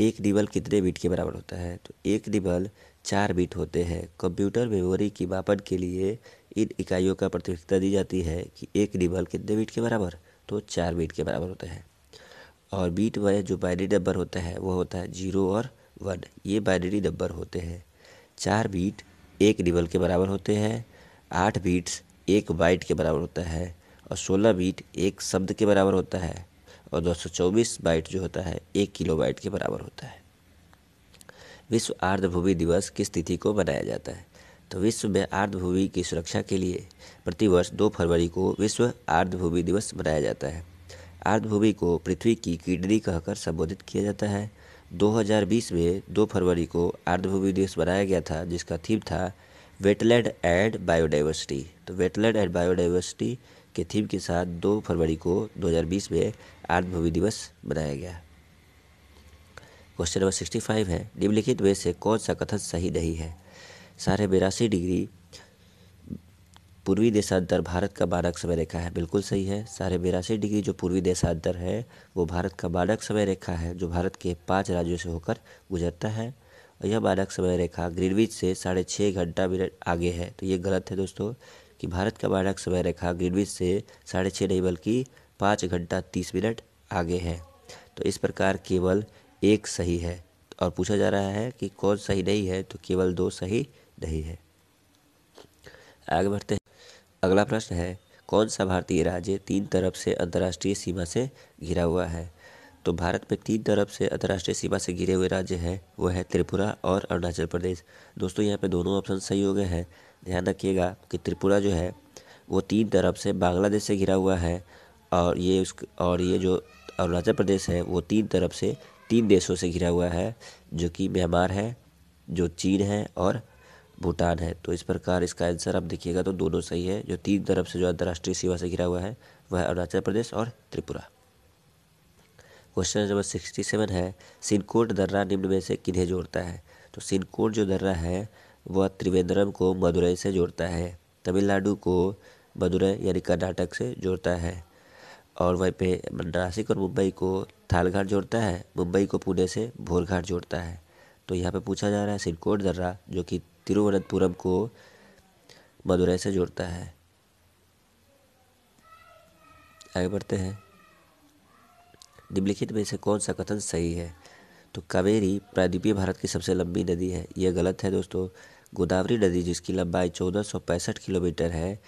एक निबल कितने बीट के बराबर होता है? तो एक निबल चार बीट होते हैं। कंप्यूटर मेमोरी की मापन के लिए इन इकाइयों का प्राथमिकता दी जाती है कि एक निबल कितने बीट के बराबर? तो चार बीट के बराबर होते हैं। और बीट वाले जो बाइनरी नंबर होता है, वो होता है ज़ीरो और वन। ये बाइनरी नंबर होते हैं। चार बीट एक निबल के बराबर होते हैं। आठ बीट्स एक बाइट के बराबर होता है और सोलह बीट एक शब्द के बराबर होता है और दो सौ चौबीस बाइट जो होता है, एक किलो बाइट के बराबर होता है। विश्व आर्द्रभूमि दिवस किस तिथि को मनाया जाता है। तो विश्व में आर्द्रभूमि की सुरक्षा के लिए प्रतिवर्ष दो फरवरी को विश्व आर्द्रभूमि दिवस मनाया जाता है। आर्द्रभूमि को पृथ्वी की किडनी कहकर संबोधित किया जाता है। 2020 में दो फरवरी को आर्द्रभूमि दिवस मनाया गया था, जिसका थीम था वेटलैंड एंड बायोडाइवर्सिटी तो वेटलैंड एंड बायोडाइवर्सिटी के थीम के साथ दो फरवरी को 2020 में आर्द्रभूमि दिवस मनाया गया। क्वेश्चन नंबर सिक्सटी फाइव है, निम्नलिखित में से कौन सा कथन सही नहीं है? साढ़े बिरासी डिग्री पूर्वी देशांतर भारत का मानक समय रेखा है, बिल्कुल सही है। साढ़े बिरासी डिग्री जो पूर्वी देशांतर है, वो भारत का मानक समय रेखा है, जो भारत के पाँच राज्यों से होकर गुजरता है। यह मानक समय रेखा ग्रीनविच से साढ़े छः घंटा मिनट आगे है। तो ये गलत है दोस्तों कि भारत का मानक समय रेखा ग्रीनविच से साढ़े छः नहीं बल्कि पाँच घंटा तीस मिनट आगे है। तो इस प्रकार केवल एक सही है। और पूछा जा रहा है कि कौन सही नहीं है तो केवल दो सही नहीं है। आगे बढ़ते हैं। अगला प्रश्न है, कौन सा भारतीय राज्य तीन तरफ़ से अंतर्राष्ट्रीय सीमा से घिरा हुआ है? तो भारत में तीन तरफ़ से अंतर्राष्ट्रीय सीमा से घिरे हुए राज्य हैं, वो है त्रिपुरा और अरुणाचल प्रदेश। दोस्तों, यहाँ पे दोनों ऑप्शन सही हो गए हैं। ध्यान रखिएगा कि त्रिपुरा जो है, वो तीन तरफ़ से बांग्लादेश से घिरा हुआ है और ये उस, और ये जो अरुणाचल प्रदेश है, वो तीन तरफ़ से तीन देशों से घिरा हुआ है, जो कि म्यांमार है, जो चीन है और भूटान है। तो इस प्रकार इसका आंसर आप देखिएगा तो दोनों सही है। जो तीन तरफ़ से जो अंतर्राष्ट्रीय सीमा से घिरा हुआ है, वह अरुणाचल प्रदेश और Tripura. Question number sixty seven है सिनकोट दर्रा निम्न में से किन्हें जोड़ता है? तो सिनकोट जो दर्रा है, वह त्रिवेंद्रम को मदुरई से जोड़ता है, तमिलनाडु को मदुरई यानी कर्नाटक से जोड़ता है, और वहीं पे नासिक और मुंबई को थालघाट जोड़ता है, मुंबई को पुणे से भोरघाट जोड़ता है। तो यहाँ पे पूछा जा रहा है सिनकोट दर्रा, जो कि तिरुवनंतपुरम को मदुरई से जोड़ता है। आगे बढ़ते हैं। निम्नलिखित में से कौन सा कथन सही है? तो कावेरी प्रायद्वीपीय भारत की सबसे लंबी नदी है। यह गलत है दोस्तों। गोदावरी नदी, जिसकी लंबाई चौदह किलोमीटर है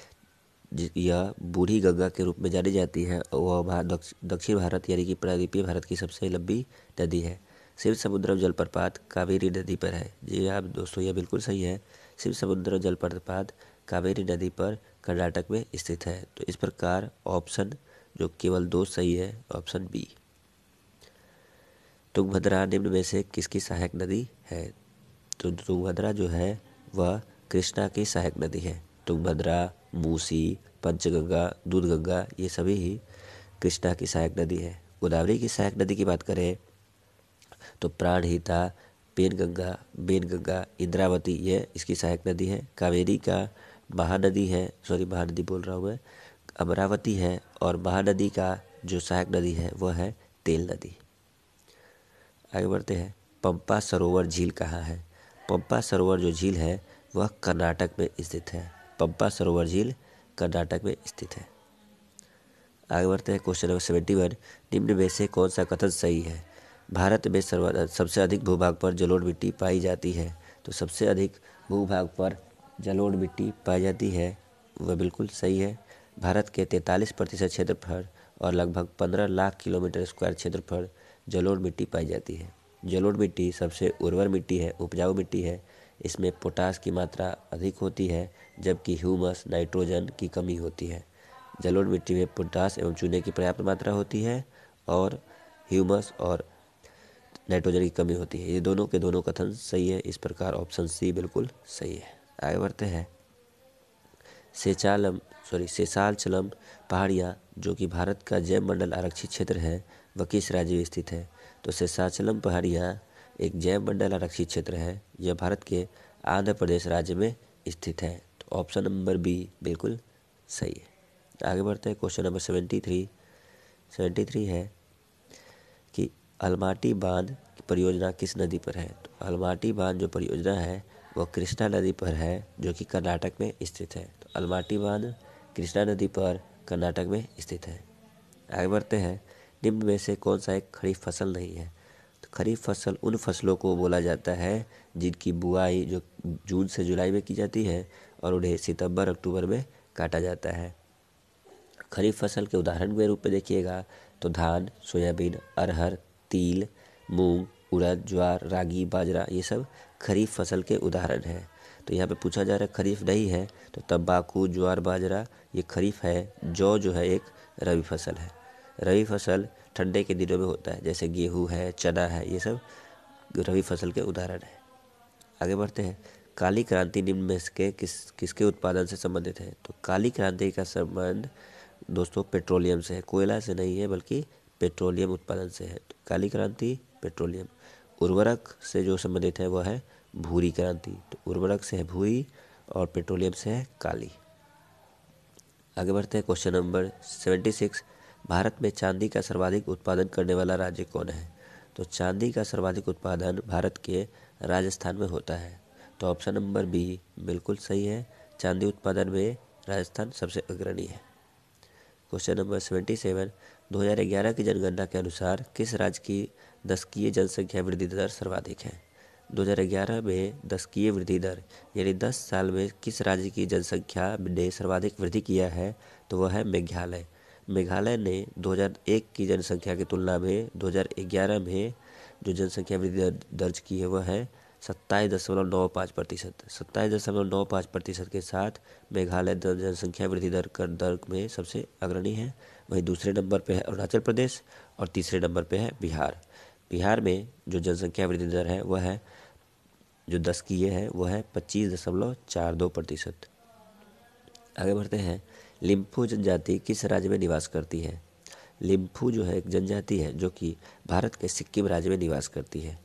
यह बूढ़ी गंगा के रूप में जानी जाती है। वह दक्षिण भारत यानी कि प्रायद्वीपीय भारत की सबसे लंबी नदी है। शिव समुद्रम जलप्रपात कावेरी नदी पर है। जी हाँ दोस्तों, यह बिल्कुल सही है। शिव समुद्र जलप्रपात कावेरी नदी पर कर्नाटक में स्थित है। तो इस प्रकार ऑप्शन जो केवल दो सही है, ऑप्शन बी। तुंगभद्रा निम्न में से किसकी सहायक नदी है? तो तुंगभद्रा जो है, वह कृष्णा की सहायक नदी है। तुंगभद्रा, मूसी, पंचगंगा, दूधगंगा, ये सभी ही कृष्णा की सहायक नदी है। गोदावरी की सहायक नदी की बात करें तो प्राणहिता पेनगंगा बेनगंगा, इंद्रावती, ये इसकी सहायक नदी है। कावेरी का महानदी है, सॉरी, महानदी बोल रहा हूँ मैं। अमरावती है और महानदी का जो सहायक नदी है, वह है तेल नदी। आगे बढ़ते हैं। पंपा सरोवर झील कहाँ है? पंपा सरोवर जो झील है, वह कर्नाटक में स्थित है। पंपा सरोवर झील कर्नाटक में स्थित है। आगे बढ़ते हैं क्वेश्चन नंबर सेवेंटी वन। निम्न में से कौन सा कथन सही है? भारत में सर्वा, सबसे अधिक भूभाग पर जलोढ़ मिट्टी पाई जाती है। तो सबसे अधिक भूभाग पर जलोढ़ मिट्टी पाई जाती है, वह बिल्कुल सही है। भारत के तैंतालीस प्रतिशत क्षेत्रफल और लगभग पंद्रह लाख किलोमीटर स्क्वायर क्षेत्रफल जलोढ़ मिट्टी पाई जाती है। जलोढ़ मिट्टी सबसे उर्वर मिट्टी है, उपजाऊ मिट्टी है। इसमें पोटास की मात्रा अधिक होती है, जबकि ह्यूमस नाइट्रोजन की कमी होती है। जलोढ़ मिट्टी में पोटास एवं चूने की पर्याप्त मात्रा होती है और ह्यूमस और नाइट्रोजन की कमी होती है। ये दोनों के दोनों कथन सही है, इस प्रकार ऑप्शन सी बिल्कुल सही है। आगे बढ़ते हैं। सेचालम, सॉरी, सेसालचलम पहाड़ियाँ, जो कि भारत का जैव मंडल आरक्षित क्षेत्र है वह किस राज्य में स्थित है। तो सेसाचलम पहाड़ियाँ एक जैव मंडल आरक्षित क्षेत्र है। यह भारत के आंध्र प्रदेश राज्य में स्थित है। तो ऑप्शन नंबर बी बिल्कुल सही है। आगे बढ़ते हैं। Question number seventy three. Seventy three है कि अलमाटी बाँध परियोजना किस नदी पर है? तो अलमाटी बाँध जो परियोजना है वह कृष्णा नदी पर है, जो कि कर्नाटक में स्थित है। तो अलमाटी बाँध कृष्णा नदी पर कर्नाटक में स्थित है। आगे बढ़ते हैं। निम्न में से कौन सा एक खरीफ फ़सल नहीं है? तो खरीफ फ़सल उन फ़सलों को बोला जाता है, जिनकी बुआई जो जून से जुलाई में की जाती है और उन्हें सितंबर, अक्टूबर में काटा जाता है। खरीफ फ़सल के उदाहरण के रूप में देखिएगा तो धान, सोयाबीन, अरहर, तिल, मूंग, उड़द, ज्वार, रागी, बाजरा, ये सब खरीफ फ़सल के उदाहरण हैं। तो यहाँ पे पूछा जा रहा है खरीफ नहीं है तो तंबाकू, ज्वार, बाजरा, ये खरीफ है, जौ जो है एक रबी फ़सल है। रबी फ़सल ठंडे के दिनों में होता है, जैसे गेहूँ है, चना है, ये सब रबी फ़सल के उदाहरण है। आगे बढ़ते हैं। काली क्रांति निम्न में के किस, किसके उत्पादन से संबंधित है? तो काली क्रांति का संबंध दोस्तों पेट्रोलियम से है। कोयला से नहीं है, बल्कि पेट्रोलियम उत्पादन से है। तो काली क्रांति, पेट्रोलियम। उर्वरक से जो संबंधित है, वह है भूरी क्रांति। तो उर्वरक से है भूरी और पेट्रोलियम से है काली। आगे बढ़ते हैं। Question number seventy six. Bharat में चांदी का सर्वाधिक उत्पादन करने वाला राज्य कौन है? तो चांदी का सर्वाधिक उत्पादन भारत के राजस्थान में होता है। तो ऑप्शन नंबर बी बिल्कुल सही है। चांदी उत्पादन में राजस्थान सबसे अग्रणी है। क्वेश्चन नंबर सेवेंटी सेवन, दो हज़ार ग्यारह की जनगणना के अनुसार किस राज्य की दशकीय जनसंख्या वृद्धि दर सर्वाधिक है? 2011 में दशकीय वृद्धि दर, यानी 10 साल में किस राज्य की जनसंख्या ने सर्वाधिक वृद्धि किया है? तो वह है मेघालय। मेघालय ने 2001 की जनसंख्या की तुलना में 2011 में जो जनसंख्या वृद्धि दर्ज की है, वह है सत्ताईस दशमलव नौ पाँच प्रतिशत। सत्ताईस दशमलव नौ पाँच प्रतिशत के साथ मेघालय जनसंख्या वृद्धि दर कर, दर में सबसे अग्रणी है। वहीं दूसरे नंबर पर है अरुणाचल प्रदेश और तीसरे नंबर पर है बिहार। बिहार में जो जनसंख्या वृद्धि दर है, वह है, जो दस की ये है, वह है पच्चीस दशमलव चार दो प्रतिशत। आगे बढ़ते हैं। लिम्फू जनजाति किस राज्य में निवास करती है? लिम्फू जो है एक जनजाति है जो कि भारत के सिक्किम राज्य में निवास करती है।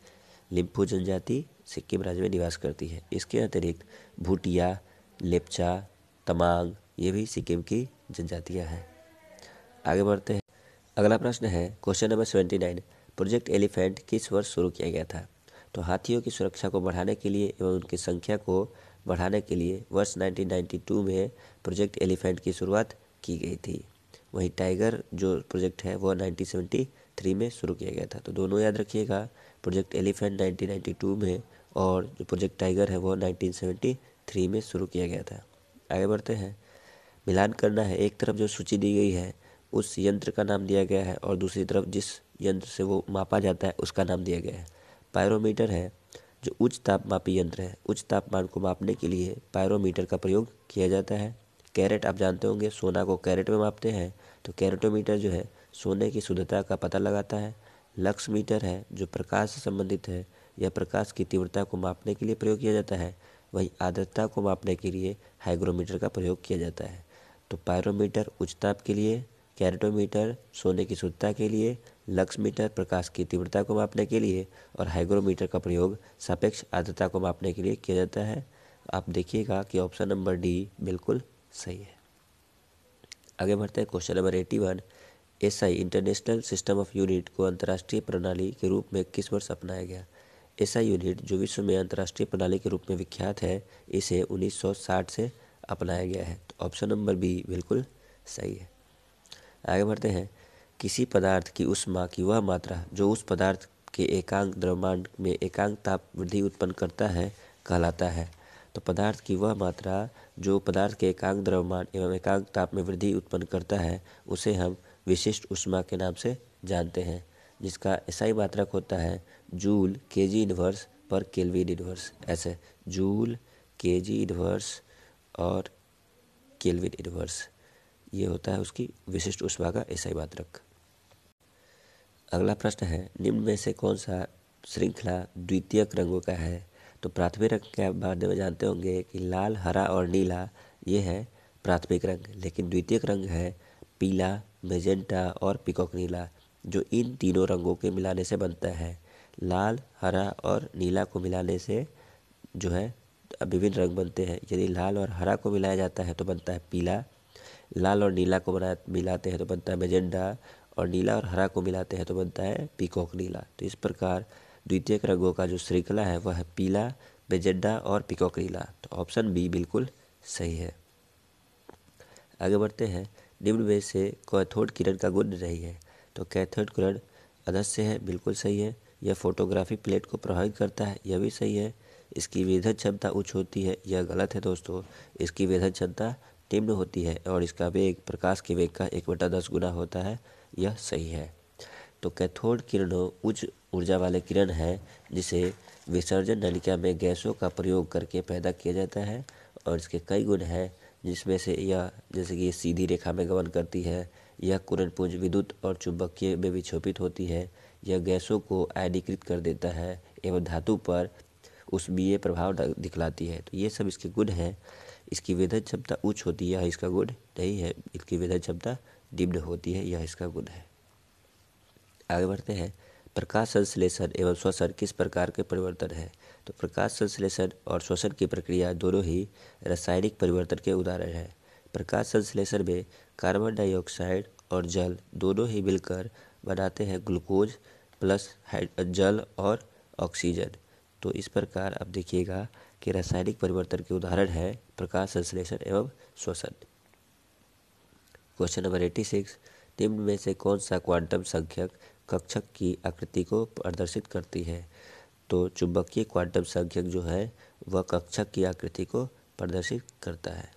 लिम्फू जनजाति सिक्किम राज्य में निवास करती है। इसके अतिरिक्त भूटिया, लेपचा, तमांग, ये भी सिक्किम की जनजातियाँ हैं। आगे बढ़ते हैं। अगला प्रश्न है, question number seventy nine, project elephant किस वर्ष शुरू किया गया था? तो हाथियों की सुरक्षा को बढ़ाने के लिए एवं उनकी संख्या को बढ़ाने के लिए वर्ष 1992 में प्रोजेक्ट एलिफेंट की शुरुआत की गई थी। वहीं टाइगर जो प्रोजेक्ट है, वो 1973 में शुरू किया गया था। तो दोनों याद रखिएगा, प्रोजेक्ट एलिफेंट 1992 में और जो प्रोजेक्ट टाइगर है, वो 1973 में शुरू किया गया था। आगे बढ़ते हैं। मिलान करना है। एक तरफ़ जो सूची दी गई है, उस यंत्र का नाम दिया गया है और दूसरी तरफ़ जिस यंत्र से वो मापा जाता है, उसका नाम दिया गया है। पायरोमीटर है। जो उच्च तापमापी यंत्र है। उच्च तापमान को मापने के लिए पायरोमीटर का प्रयोग किया जाता है। कैरेट आप जानते होंगे, सोना को कैरेट में मापते हैं। तो कैरेटोमीटर जो है, सोने की शुद्धता का पता लगाता है। लक्स मीटर है, जो प्रकाश से संबंधित है यह प्रकाश की तीव्रता को मापने के लिए प्रयोग किया जाता है। वही आर्द्रता को मापने के लिए हाइग्रोमीटर का प्रयोग किया जाता है। तो पायरोमीटर उच्च ताप के लिए, कैरेटोमीटर सोने की शुद्धता के लिए लक्स मीटर प्रकाश की तीव्रता को मापने के लिए और हाइग्रोमीटर का प्रयोग सापेक्ष आर्द्रता को मापने के लिए किया जाता है। आप देखिएगा कि ऑप्शन नंबर डी बिल्कुल सही है। आगे बढ़ते हैं question number eighty one S I international system of unit को अंतर्राष्ट्रीय प्रणाली के रूप में किस वर्ष अपनाया गया? एस आई यूनिट, जो विश्व में अंतर्राष्ट्रीय प्रणाली के रूप में विख्यात है, इसे 1960 से अपनाया गया है। तो ऑप्शन नंबर बी बिल्कुल सही है। आगे बढ़ते हैं। किसी पदार्थ की उष्मा की वह मात्रा जो उस पदार्थ के एकांक द्रव्यमान में एकांक ताप वृद्धि उत्पन्न करता है, कहलाता है। तो पदार्थ की वह मात्रा जो पदार्थ के एकांक द्रव्यमान एवं एकांक ताप में वृद्धि उत्पन्न करता है, उसे हम विशिष्ट उष्मा के नाम से जानते हैं, जिसका ऐसा मात्रक होता है जूल के जी इनवर्स पर केल्विन इनवर्स। ऐसे जूल के जी इनवर्स और केल्विन इनवर्स, ये होता है उसकी विशिष्ट उष्मा का ऐसा मात्रक। अगला प्रश्न है, निम्न में से कौन सा श्रृंखला द्वितीयक रंगों का है? तो प्राथमिक रंग के बारे में जानते होंगे कि लाल, हरा और नीला, ये है प्राथमिक रंग। लेकिन द्वितीयक रंग है पीला, मेजेंटा और पिकॉक नीला, जो इन तीनों रंगों के मिलाने से बनता है। लाल, हरा और नीला को मिलाने से जो है, विभिन्न रंग बनते हैं। यदि लाल और हरा को मिलाया जाता है तो बनता है पीला, लाल और नीला को बना, मिलाते हैं तो बनता है मेजेंडा और नीला और हरा को मिलाते हैं तो बनता है पीकॉक नीला। तो इस प्रकार द्वितीय रंगों का जो श्रृंखला है, वह पीला, मेजेंडा और पीकॉक नीला। तो ऑप्शन बी बिल्कुल सही है। आगे बढ़ते हैं। निम्न में से कैथोड किरण का गुण नहीं है। तो कैथोड किरण अदस्य है, बिल्कुल सही है। यह फोटोग्राफी प्लेट को प्रभावित करता है, यह भी सही है। इसकी वेधन क्षमता उच्च होती है, यह गलत है दोस्तों। इसकी वेधन क्षमता निम्न होती है और इसका वेग प्रकाश के वेग का एक बटा दस गुना होता है। यह सही है। तो कैथोड किरणों उच्च ऊर्जा वाले किरण है, जिसे विसर्जन नलिका में गैसों का प्रयोग करके पैदा किया जाता है, और इसके कई गुण हैं, जिसमें से यह, जैसे कि सीधी रेखा में गमन करती है, यह कुरणपुंज विद्युत और चुंबकीय में विक्षोभित होती है, यह गैसों को आयनीकृत कर देता है, एवं धातु पर उष्मीय प्रभाव दिखलाती है। तो ये सब इसके गुण हैं। इसकी वेधन क्षमता उच्च होती है इसका गुण नहीं है, इसकी वेधन क्षमता निम्न होती है, यह इसका गुण है। आगे बढ़ते हैं। प्रकाश संश्लेषण एवं श्वसन किस प्रकार के परिवर्तन है? तो प्रकाश संश्लेषण और श्वसन की प्रक्रिया दोनों ही रासायनिक परिवर्तन के उदाहरण है। प्रकाश संश्लेषण में कार्बन डाइऑक्साइड और जल दोनों ही मिलकर बनाते हैं ग्लूकोज प्लस जल और ऑक्सीजन। तो इस प्रकार अब देखिएगा कि रासायनिक परिवर्तन के उदाहरण है प्रकाश संश्लेषण एवं श्वसन। क्वेश्चन नंबर एट्टी सिक्स, निम्न में से कौन सा क्वांटम संख्यक कक्षक की आकृति को प्रदर्शित करती है? तो चुंबकीय क्वांटम संख्यक जो है, वह कक्षक की आकृति को प्रदर्शित करता है।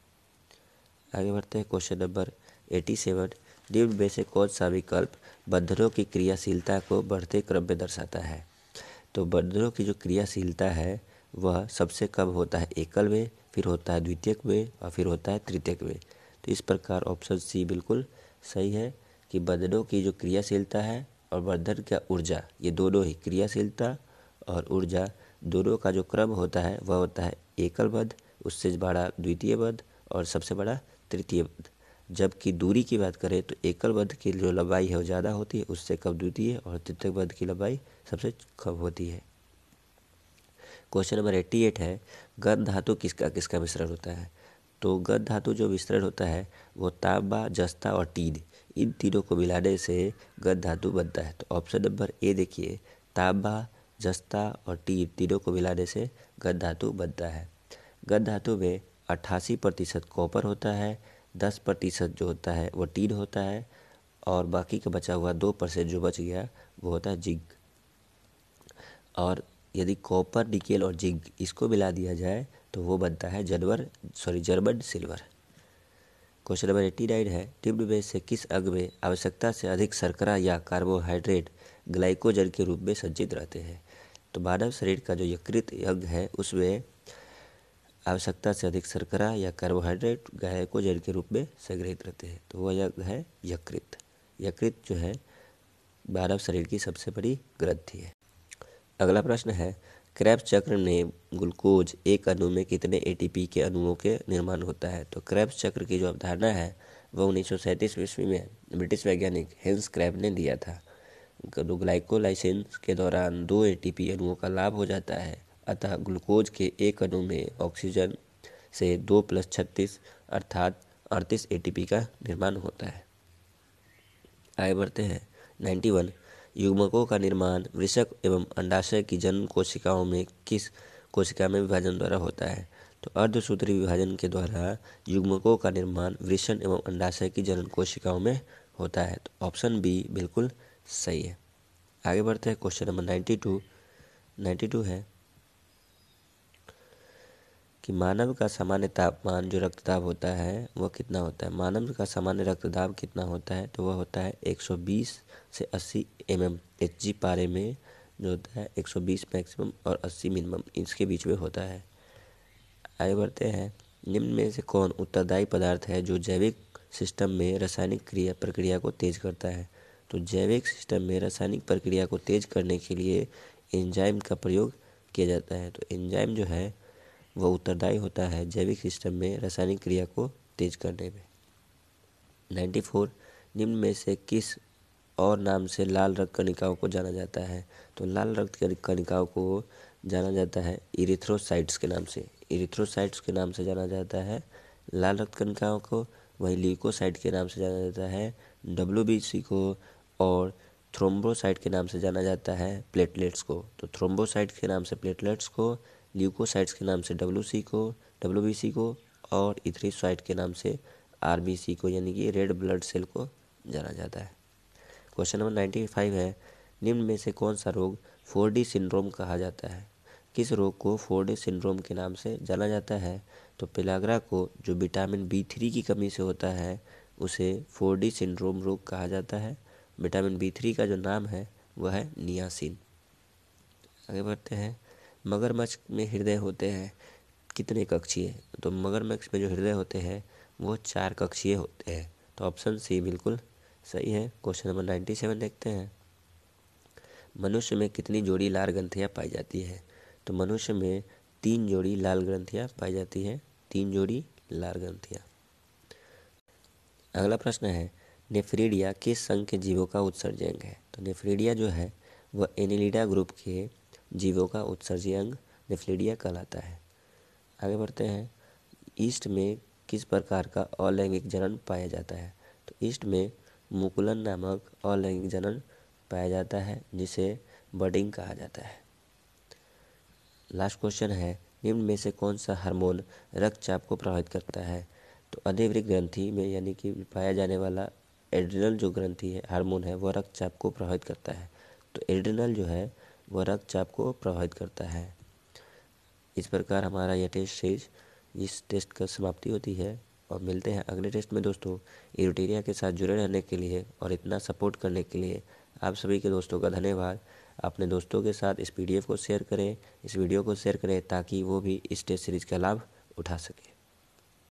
आगे बढ़ते हैं क्वेश्चन नंबर एटी सेवन, निम्न में से कौन सा विकल्प बंधनों की क्रियाशीलता को बढ़ते क्रम में दर्शाता है? तो बंधनों की जो क्रियाशीलता है, वह सबसे कम होता है एकल में, फिर होता है द्वितीयक में और फिर होता है तृतीयक में। इस प्रकार ऑप्शन सी बिल्कुल सही है कि बंधनों की जो क्रियाशीलता है और बंधन का ऊर्जा, ये दोनों ही क्रियाशीलता और ऊर्जा दोनों का जो क्रम होता है, वह होता है एकल बद्ध उससे बड़ा द्वितीय बद्ध और सबसे बड़ा तृतीय बद्ध जबकि दूरी की बात करें तो एकल बद्ध की जो लंबाई है वो ज़्यादा होती है, उससे कम द्वितीय और तृतीय बद्ध की लंबाई सबसे कम होती है। क्वेश्चन नंबर एट्टी एट है गंध धातु किसका किसका मिश्रण होता है? तो गंध धातु जो मिश्रण होता है, वो तांबा, जस्ता और टीन, इन तीनों को मिलाने से गंध धातु बनता है। तो ऑप्शन नंबर ए देखिए, तांबा, जस्ता और टीन तीनों को मिलाने से गंध धातु बनता है। गंध धातु में अट्ठासी प्रतिशत कॉपर होता है, दस प्रतिशत जो होता है वो टीन होता है, और बाकी का बचा हुआ दो परसेंट जो बच गया वो होता है जिंक। और यदि कॉपर, निकेल और जिंक इसको मिला दिया जाए तो वो बनता है जनवर sorry German silver question number eighty nine है निम्न में से किस अंग में आवश्यकता से अधिक शर्करा या कार्बोहाइड्रेट ग्लाइकोजन के रूप में संचित रहते हैं? तो मानव शरीर का जो यकृत अंग है, उसमें आवश्यकता से अधिक शर्करा या कार्बोहाइड्रेट ग्लाइकोजन के रूप में संग्रहित रहते हैं। तो वह अंग है यकृत। यकृत जो है, मानव शरीर की सबसे बड़ी ग्रंथि है। अगला प्रश्न है क्रैप्स चक्र में ग्लूकोज एक अणु में कितने एटीपी के अणुओं के निर्माण होता है? तो क्रैप्स चक्र की जो अवधारणा है, वह उन्नीस सौ सैंतीस ईस्वी में ब्रिटिश वैज्ञानिक हेंस क्रैब ने दिया था। ग्लाइकोलाइसिन के दौरान दो एटीपी अणुओं का लाभ हो जाता है। अतः ग्लूकोज के एक अणु में ऑक्सीजन से दो प्लस छत्तीस अर्थात अड़तीस एटीपी का निर्माण होता है। आगे बढ़ते हैं। नाइन्टी वन युग्मकों का निर्माण वृषक एवं अंडाशय की जन्म कोशिकाओं में किस कोशिका में विभाजन द्वारा होता है? तो अर्धसूत्री विभाजन के द्वारा युग्मकों का निर्माण वृषण एवं अंडाशय की जनन कोशिकाओं में होता है। तो ऑप्शन बी बिल्कुल सही है। आगे बढ़ते हैं, question number ninety two. Ninety two है कि मानव का सामान्य तापमान जो रक्तदाब होता है, वह कितना होता है? मानव का सामान्य रक्तदाब कितना होता है? तो वह होता है 120 से 80 एम एम एच जी पारे में जो होता है 120 मैक्सिमम और 80 मिनिमम इसके बीच में होता है। आगे बढ़ते हैं। निम्न में से कौन उत्तरदायी पदार्थ है जो जैविक सिस्टम में रासायनिक क्रिया प्रक्रिया को तेज करता है? तो जैविक सिस्टम में रासायनिक प्रक्रिया को तेज करने के लिए एंजाइम का प्रयोग किया जाता है। तो एंजाइम जो है वह उत्तरदायी होता है जैविक सिस्टम में रासायनिक क्रिया को तेज करने में। नाइन्टी फोर निम्न में से किस और नाम से लाल रक्त कणिकाओं को जाना जाता है। तो लाल रक्त कणिकाओं को जाना जाता है इरिथ्रोसाइट्स के नाम से। इरिथ्रोसाइट्स के नाम से जाना जाता है लाल रक्त कणिकाओं को, वहीं ल्यूकोसाइट के नाम से जाना जाता है डब्ल्यू को और थ्रोम्बोसाइट के नाम से जाना जाता है प्लेटलेट्स को। तो थ्रोम्बोसाइट के नाम से प्लेटलेट्स को ल्यूकोसाइट्स के नाम से डब्ल्यू को डब्ल्यूबीसी को और इथ्रीसाइट के नाम से आरबीसी को, यानी कि रेड ब्लड सेल को जाना जाता है। क्वेश्चन नंबर नाइन्टी फाइव है, निम्न में से कौन सा रोग फोर डी सिंड्रोम कहा जाता है? किस रोग को फोर डी सिंड्रोम के नाम से जाना जाता है? तो पिलाग्रा को जो विटामिन बी थ्री की कमी से होता है, उसे फोर डी सिंड्रोम रोग कहा जाता है। विटामिन बी थ्री का जो नाम है, वह है नियासिन। आगे बढ़ते हैं। मगरमच्छ में हृदय होते हैं कितने कक्षीय? तो मगरमच्छ में जो हृदय होते हैं, वो चार कक्षीय होते हैं। तो ऑप्शन सी बिल्कुल सही है क्वेश्चन नंबर नाइन्टी सेवन देखते हैं। मनुष्य में कितनी जोड़ी लाल ग्रंथियाँ पाई जाती है? तो मनुष्य में तीन जोड़ी लाल ग्रंथियाँ पाई जाती है, तीन जोड़ी लाल ग्रंथियाँ। अगला प्रश्न है, नेफ्रीडिया किस संघ के जीवों का उत्सर्जी अंग है? तो नेफ्रीडिया जो है, वह एनिलिडा ग्रुप के जीवों का उत्सर्जी अंग नेफ्रीडिया कहलाता है। आगे बढ़ते हैं, ईस्ट में किस प्रकार का अलैंगिक जनन पाया जाता है? तो ईस्ट में मुकुलन नामक अलैंगिक जनन पाया जाता है, जिसे बडिंग कहा जाता है। लास्ट क्वेश्चन है, निम्न में से कौन सा हार्मोन रक्तचाप को प्रभावित करता है? तो अधिवृक ग्रंथि में, यानी कि पाया जाने वाला एड्रिनल जो ग्रंथि है, हार्मोन है, वह रक्तचाप को प्रभावित करता है। तो एड्रिनल जो है, वह रक्तचाप को प्रभावित करता है। इस प्रकार हमारा यह टेस्ट सीरीज़ इस टेस्ट का समाप्ति होती है। और मिलते हैं अगले टेस्ट में दोस्तों। इरोटेरिया के साथ जुड़े रहने के लिए और इतना सपोर्ट करने के लिए आप सभी के दोस्तों का धन्यवाद। अपने दोस्तों के साथ इस पीडीएफ को शेयर करें, इस वीडियो को शेयर करें ताकि वो भी इस टेस्ट सीरीज़ का लाभ उठा सकें।